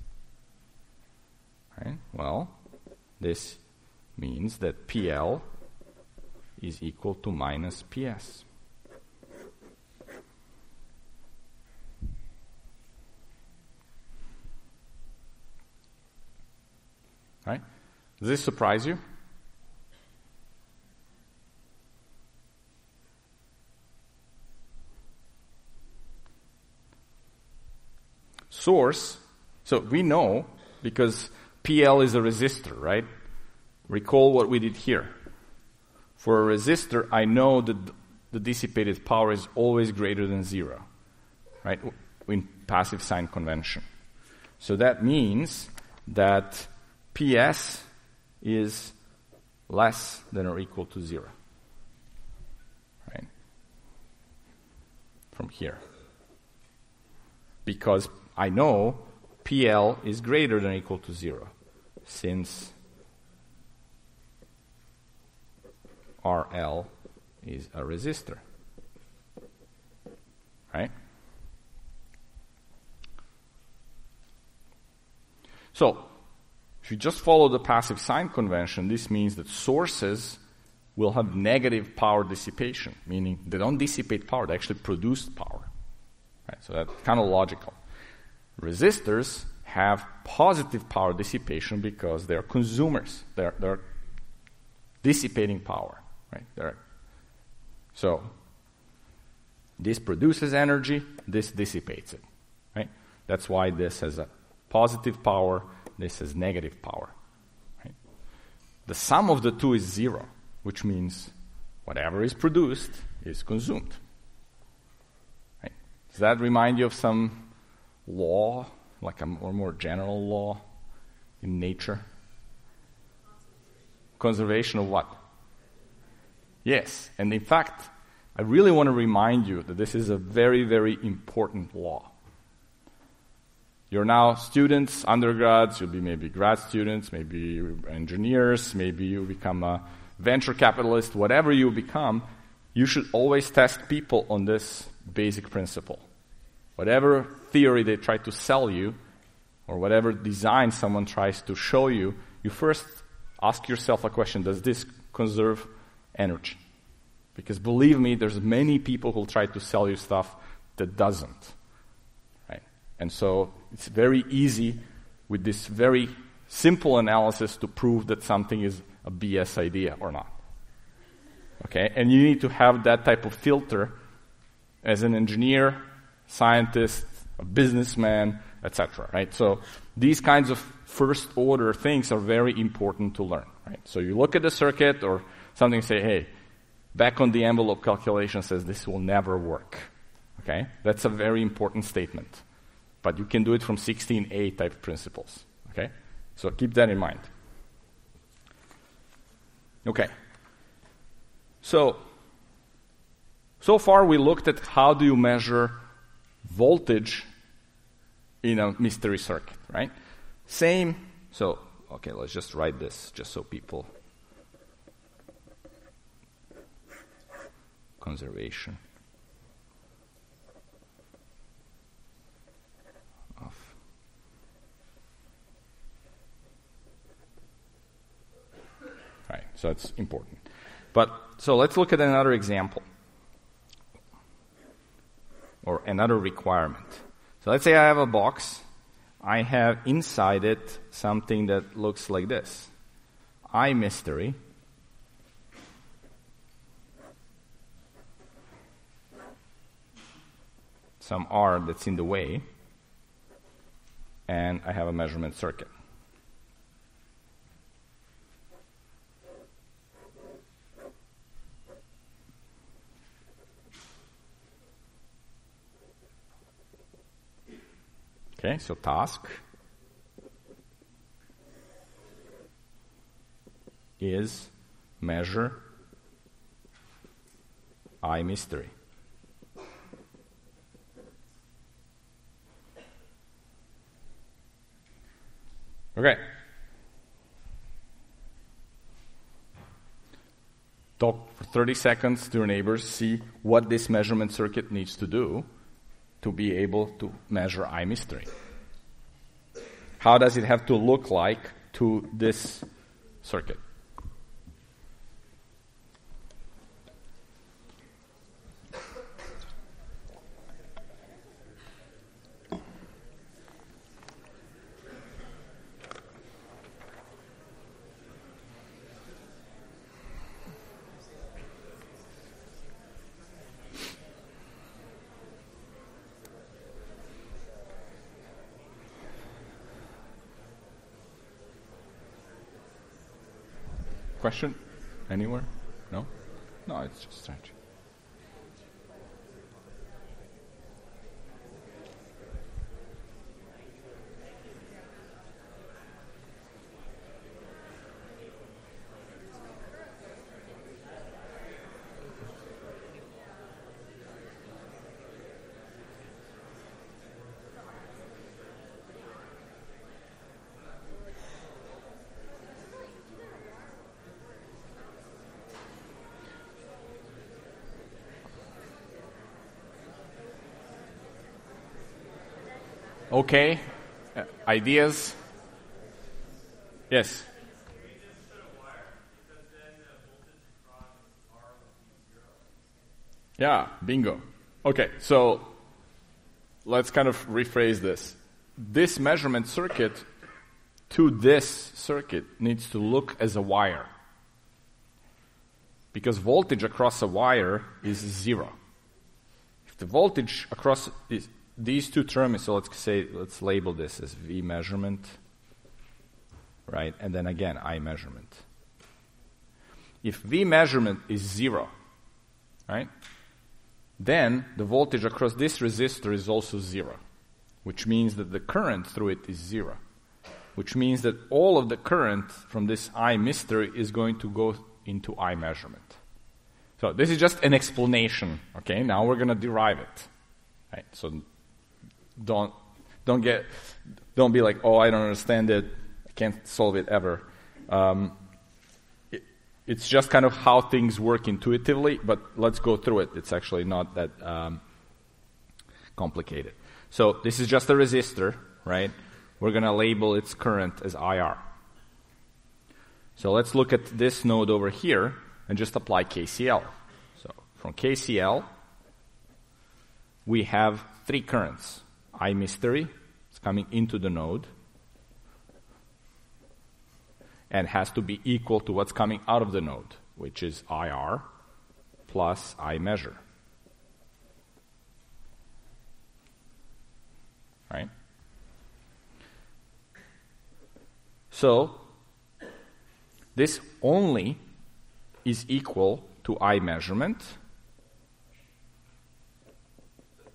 Right? Well, this means that PL is equal to minus PS. Right? Does this surprise you? Source, so we know because PL is a resistor, right? Recall what we did here. For a resistor, I know that the dissipated power is always greater than zero, right? In passive sign convention. So that means that PS is less than or equal to zero. Right? From here. Because I know PL is greater than or equal to zero since RL is a resistor. Right? So, if you just follow the passive sign convention, this means that sources will have negative power dissipation, meaning they don't dissipate power, they actually produce power. Right? So that's kind of logical. Resistors have positive power dissipation because they're consumers. They're, they're dissipating power. Right? They're, so this produces energy, this dissipates it. Right? That's why this has a positive power, this has negative power. Right? The sum of the two is zero, which means whatever is produced is consumed. Right? Does that remind you of some law, like a more, more general law in nature? Conservation of what? Yes, and in fact, I really want to remind you that this is a very, very important law. You're now students, undergrads, you'll be maybe grad students, maybe engineers, maybe you become a venture capitalist, whatever you become, you should always test people on this basic principle. Whatever theory they try to sell you, or whatever design someone tries to show you, you first ask yourself a question Does this conserve energy? Because believe me, there's many people who try to sell you stuff that doesn't. Right? And so it's very easy with this very simple analysis to prove that something is a BS idea or not. Okay? And you need to have that type of filter as an engineer, scientist, a businessman, etc. Right? So these kinds of first order things are very important to learn. Right? So you look at the circuit or something say, hey, back on the envelope calculation says this will never work. Okay? That's a very important statement. But you can do it from 16a type principles. Okay? So keep that in mind. Okay. So, so far we looked at how do you measure voltage in a mystery circuit, right? Same, so, okay, let's just write this just so people conservation of right so it's important but so let's look at another example or another requirement. So let's say i have a box. I have inside it something that looks like this. I mystery. Some R that's in the way, and I have a measurement circuit. Okay, so task is measure I mystery. Okay. Talk for 30 seconds to your neighbors, see what this measurement circuit needs to do to be able to measure I mystery. How does it have to look like to this circuit? Question? Anywhere? No? No, it's just strange. Okay. Uh, ideas? Yes. Yeah, bingo. Okay, so let's kind of rephrase this. This measurement circuit to this circuit needs to look as a wire. Because voltage across a wire is zero. If the voltage across is these two terms, so let's say, let's label this as V measurement, right? And then again, I measurement. If V measurement is zero, right? Then the voltage across this resistor is also zero, which means that the current through it is zero, which means that all of the current from this I mystery is going to go into I measurement. So this is just an explanation, okay? Now we're going to derive it. Right? So don't don't get don't be like oh i don't understand it. I can't solve it ever. Um, it, it's just kind of how things work intuitively but let's go through it. It's actually not that um, complicated. So this is just a resistor right? We're going to label its current as ir so let's look at this node over here and just apply kcl so from kcl we have three currents I mystery. It's coming into the node and has to be equal to what's coming out of the node, which is IR plus I measure. Right? So, this only is equal to I measurement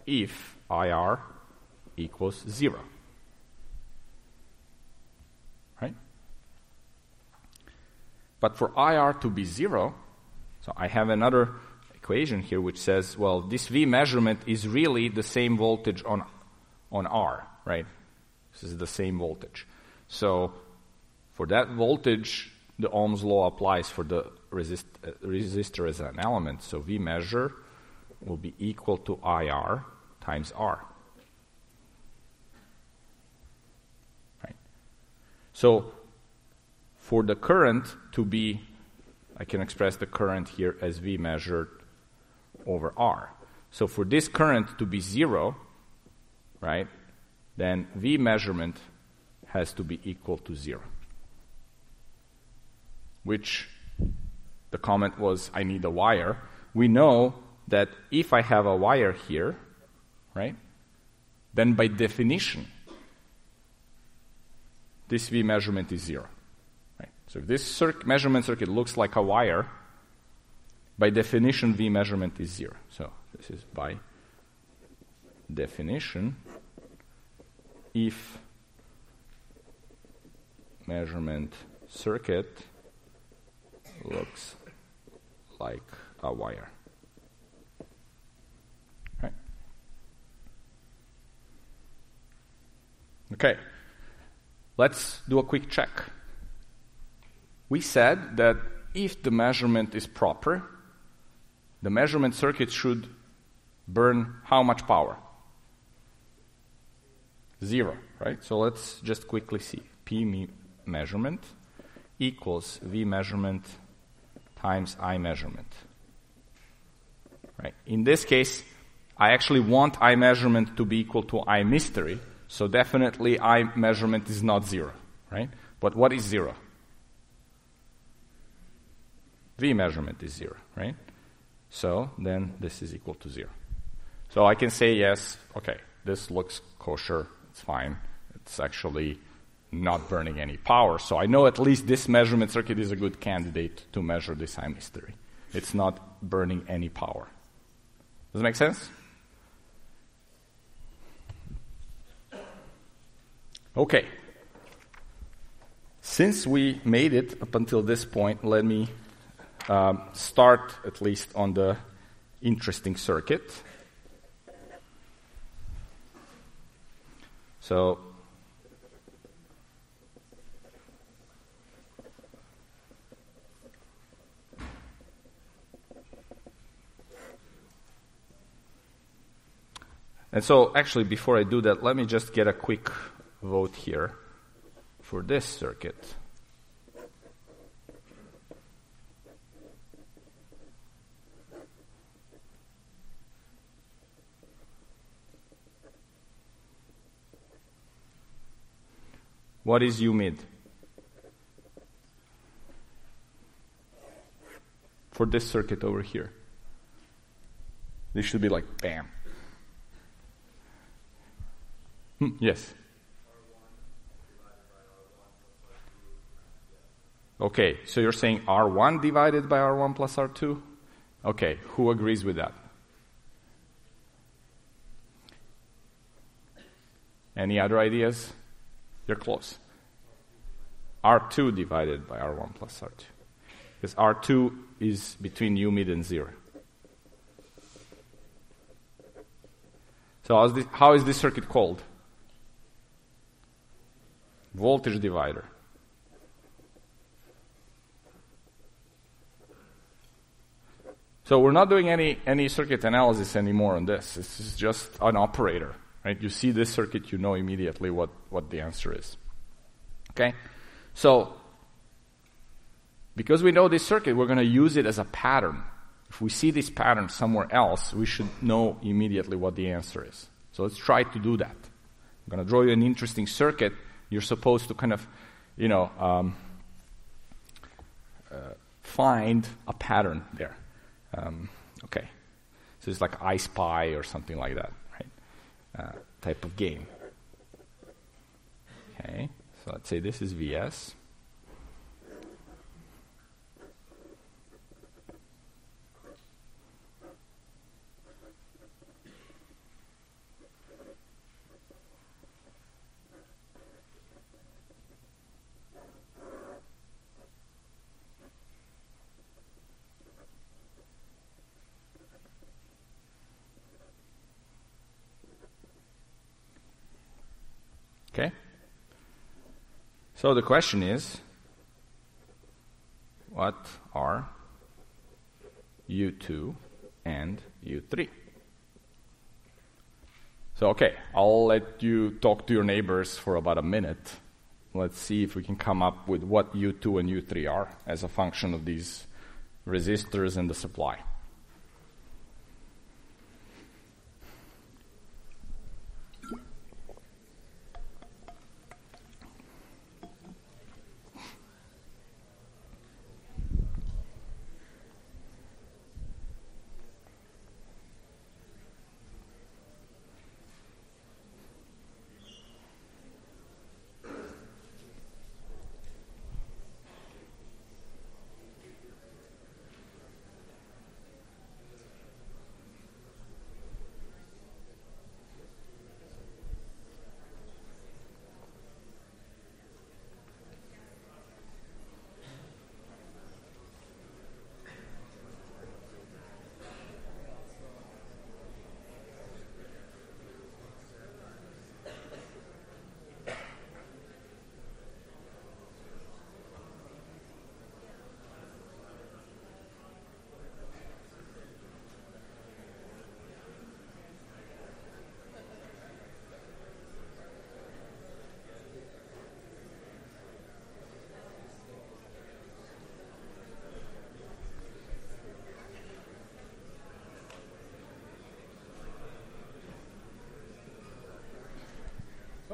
if IR equals 0. Right? But for IR to be 0, so I have another equation here which says, well, this V measurement is really the same voltage on, on R, right? This is the same voltage. So for that voltage, the Ohm's law applies for the resist, uh, resistor as an element. So V measure will be equal to IR times R. So for the current to be, I can express the current here as V measured over R. So for this current to be zero, right, then V measurement has to be equal to zero. Which the comment was, I need a wire. We know that if I have a wire here, right, then by definition, this V measurement is zero. Right? So if this measurement circuit looks like a wire, by definition, V measurement is zero. So this is by definition, if measurement circuit looks like a wire. Okay. Let's do a quick check. We said that if the measurement is proper, the measurement circuit should burn how much power? Zero, right? So let's just quickly see. P measurement equals V measurement times I measurement. Right? In this case, I actually want I measurement to be equal to I mystery, so definitely I measurement is not zero, right? But what is zero? V measurement is zero, right? So then this is equal to zero. So I can say yes, okay, this looks kosher, it's fine. It's actually not burning any power. So I know at least this measurement circuit is a good candidate to measure this I mystery. It's not burning any power. Does that make sense? Okay. Since we made it up until this point, let me um, start at least on the interesting circuit. So And so, actually, before I do that, let me just get a quick vote here for this circuit. What is U mid? For this circuit over here. This should be like bam. Hmm, yes. Okay, so you're saying R1 divided by R1 plus R2? Okay, who agrees with that? Any other ideas? You're close. R2 divided by R1 plus R2. Because R2 is between U mid and 0. So this, how is this circuit called? voltage divider. So we're not doing any, any circuit analysis anymore on this. This is just an operator, right? You see this circuit, you know immediately what, what the answer is. Okay? So, because we know this circuit, we're going to use it as a pattern. If we see this pattern somewhere else, we should know immediately what the answer is. So let's try to do that. I'm going to draw you an interesting circuit you're supposed to kind of, you know, um, uh, find a pattern there. Um, okay. So it's like I Spy or something like that, right? Uh, type of game. Okay. So let's say this is VS. Okay? So the question is what are U2 and U3? So, okay, I'll let you talk to your neighbors for about a minute. Let's see if we can come up with what U2 and U3 are as a function of these resistors and the supply.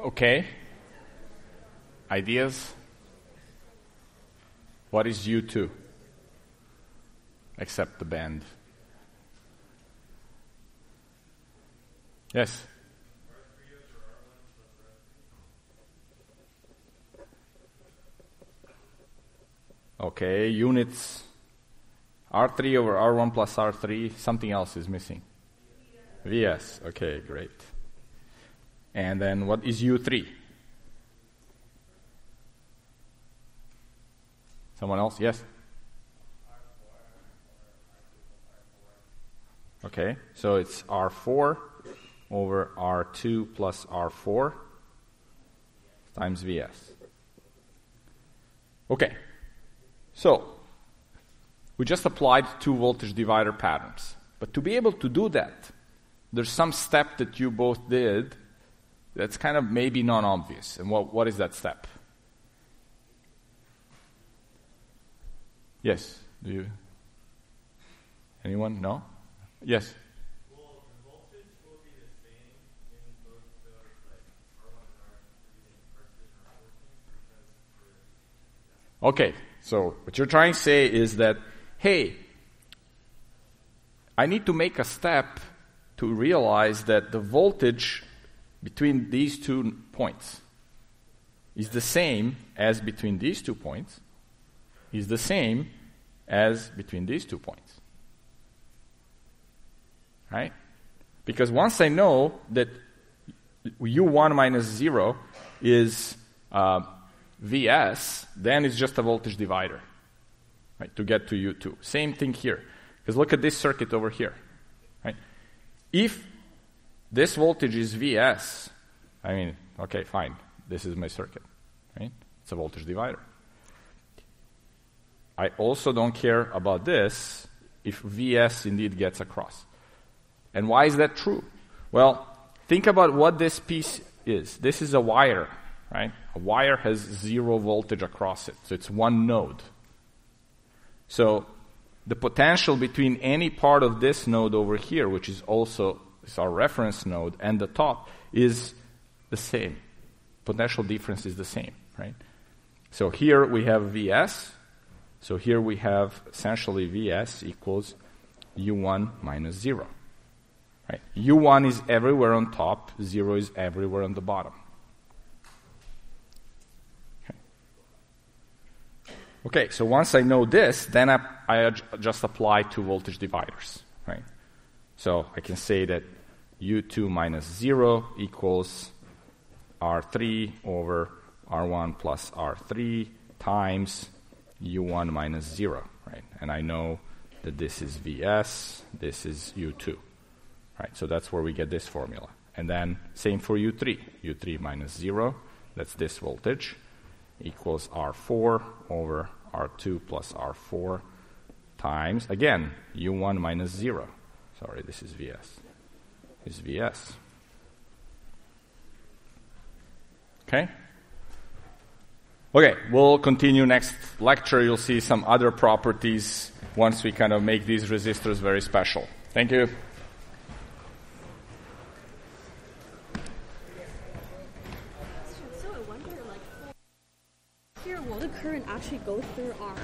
Okay. Ideas? What is U2? Except the band. Yes? Okay, units R3 over R1 plus R3, something else is missing. VS, okay, great. And then what is U3? Someone else? Yes? Okay, so it's R4 over R2 plus R4 times Vs. Okay, so we just applied two voltage divider patterns. But to be able to do that, there's some step that you both did that's kind of maybe non obvious. And what, what is that step? Yes. Do you? Anyone? No? Yes. Okay, so what you're trying to say is that, hey, I need to make a step to realize that the voltage between these two points is the same as between these two points, is the same as between these two points. Right? Because once I know that u1 minus 0 is uh, Vs, then it's just a voltage divider right, to get to U2. Same thing here. Because look at this circuit over here. Right? If this voltage is Vs, I mean, okay, fine. This is my circuit. Right? It's a voltage divider. I also don't care about this if Vs indeed gets across. And why is that true? Well, think about what this piece is. This is a wire, right? A wire has zero voltage across it, so it's one node. So the potential between any part of this node over here, which is also is our reference node, and the top is the same. Potential difference is the same, right? So here we have Vs. So here we have essentially Vs equals U1 minus 0. Right? U1 is everywhere on top, 0 is everywhere on the bottom. Okay, so once I know this, then I, I just apply two voltage dividers, right? So I can say that U2 minus 0 equals R3 over R1 plus R3 times U1 minus 0, right? And I know that this is Vs, this is U2, right? So that's where we get this formula. And then same for U3. U3 minus 0, that's this voltage, equals R4 over R2 plus R4 times, again, U1 minus 0. Sorry, this is Vs. Is Vs. Okay? Okay, we'll continue next lecture. You'll see some other properties once we kind of make these resistors very special. Thank you. here will the current actually go through our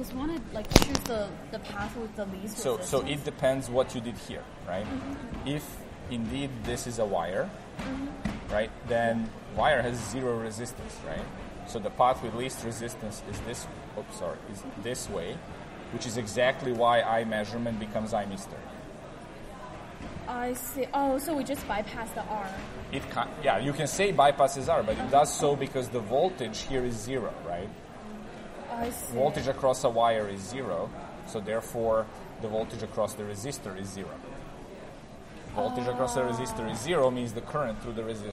just want to like choose the, the path with the least so resistance. so it depends what you did here right mm-hmm. if indeed this is a wire mm-hmm. right then wire has zero resistance right so the path with least resistance is this oops sorry is this way which is exactly why I measurement becomes I mystery I see. Oh, so we just bypass the R. It can, yeah, you can say bypasses R, but it does so because the voltage here is zero, right? Voltage across a wire is zero, so therefore the voltage across the resistor is zero. Voltage across the ah. resistor is zero means the current through the resistor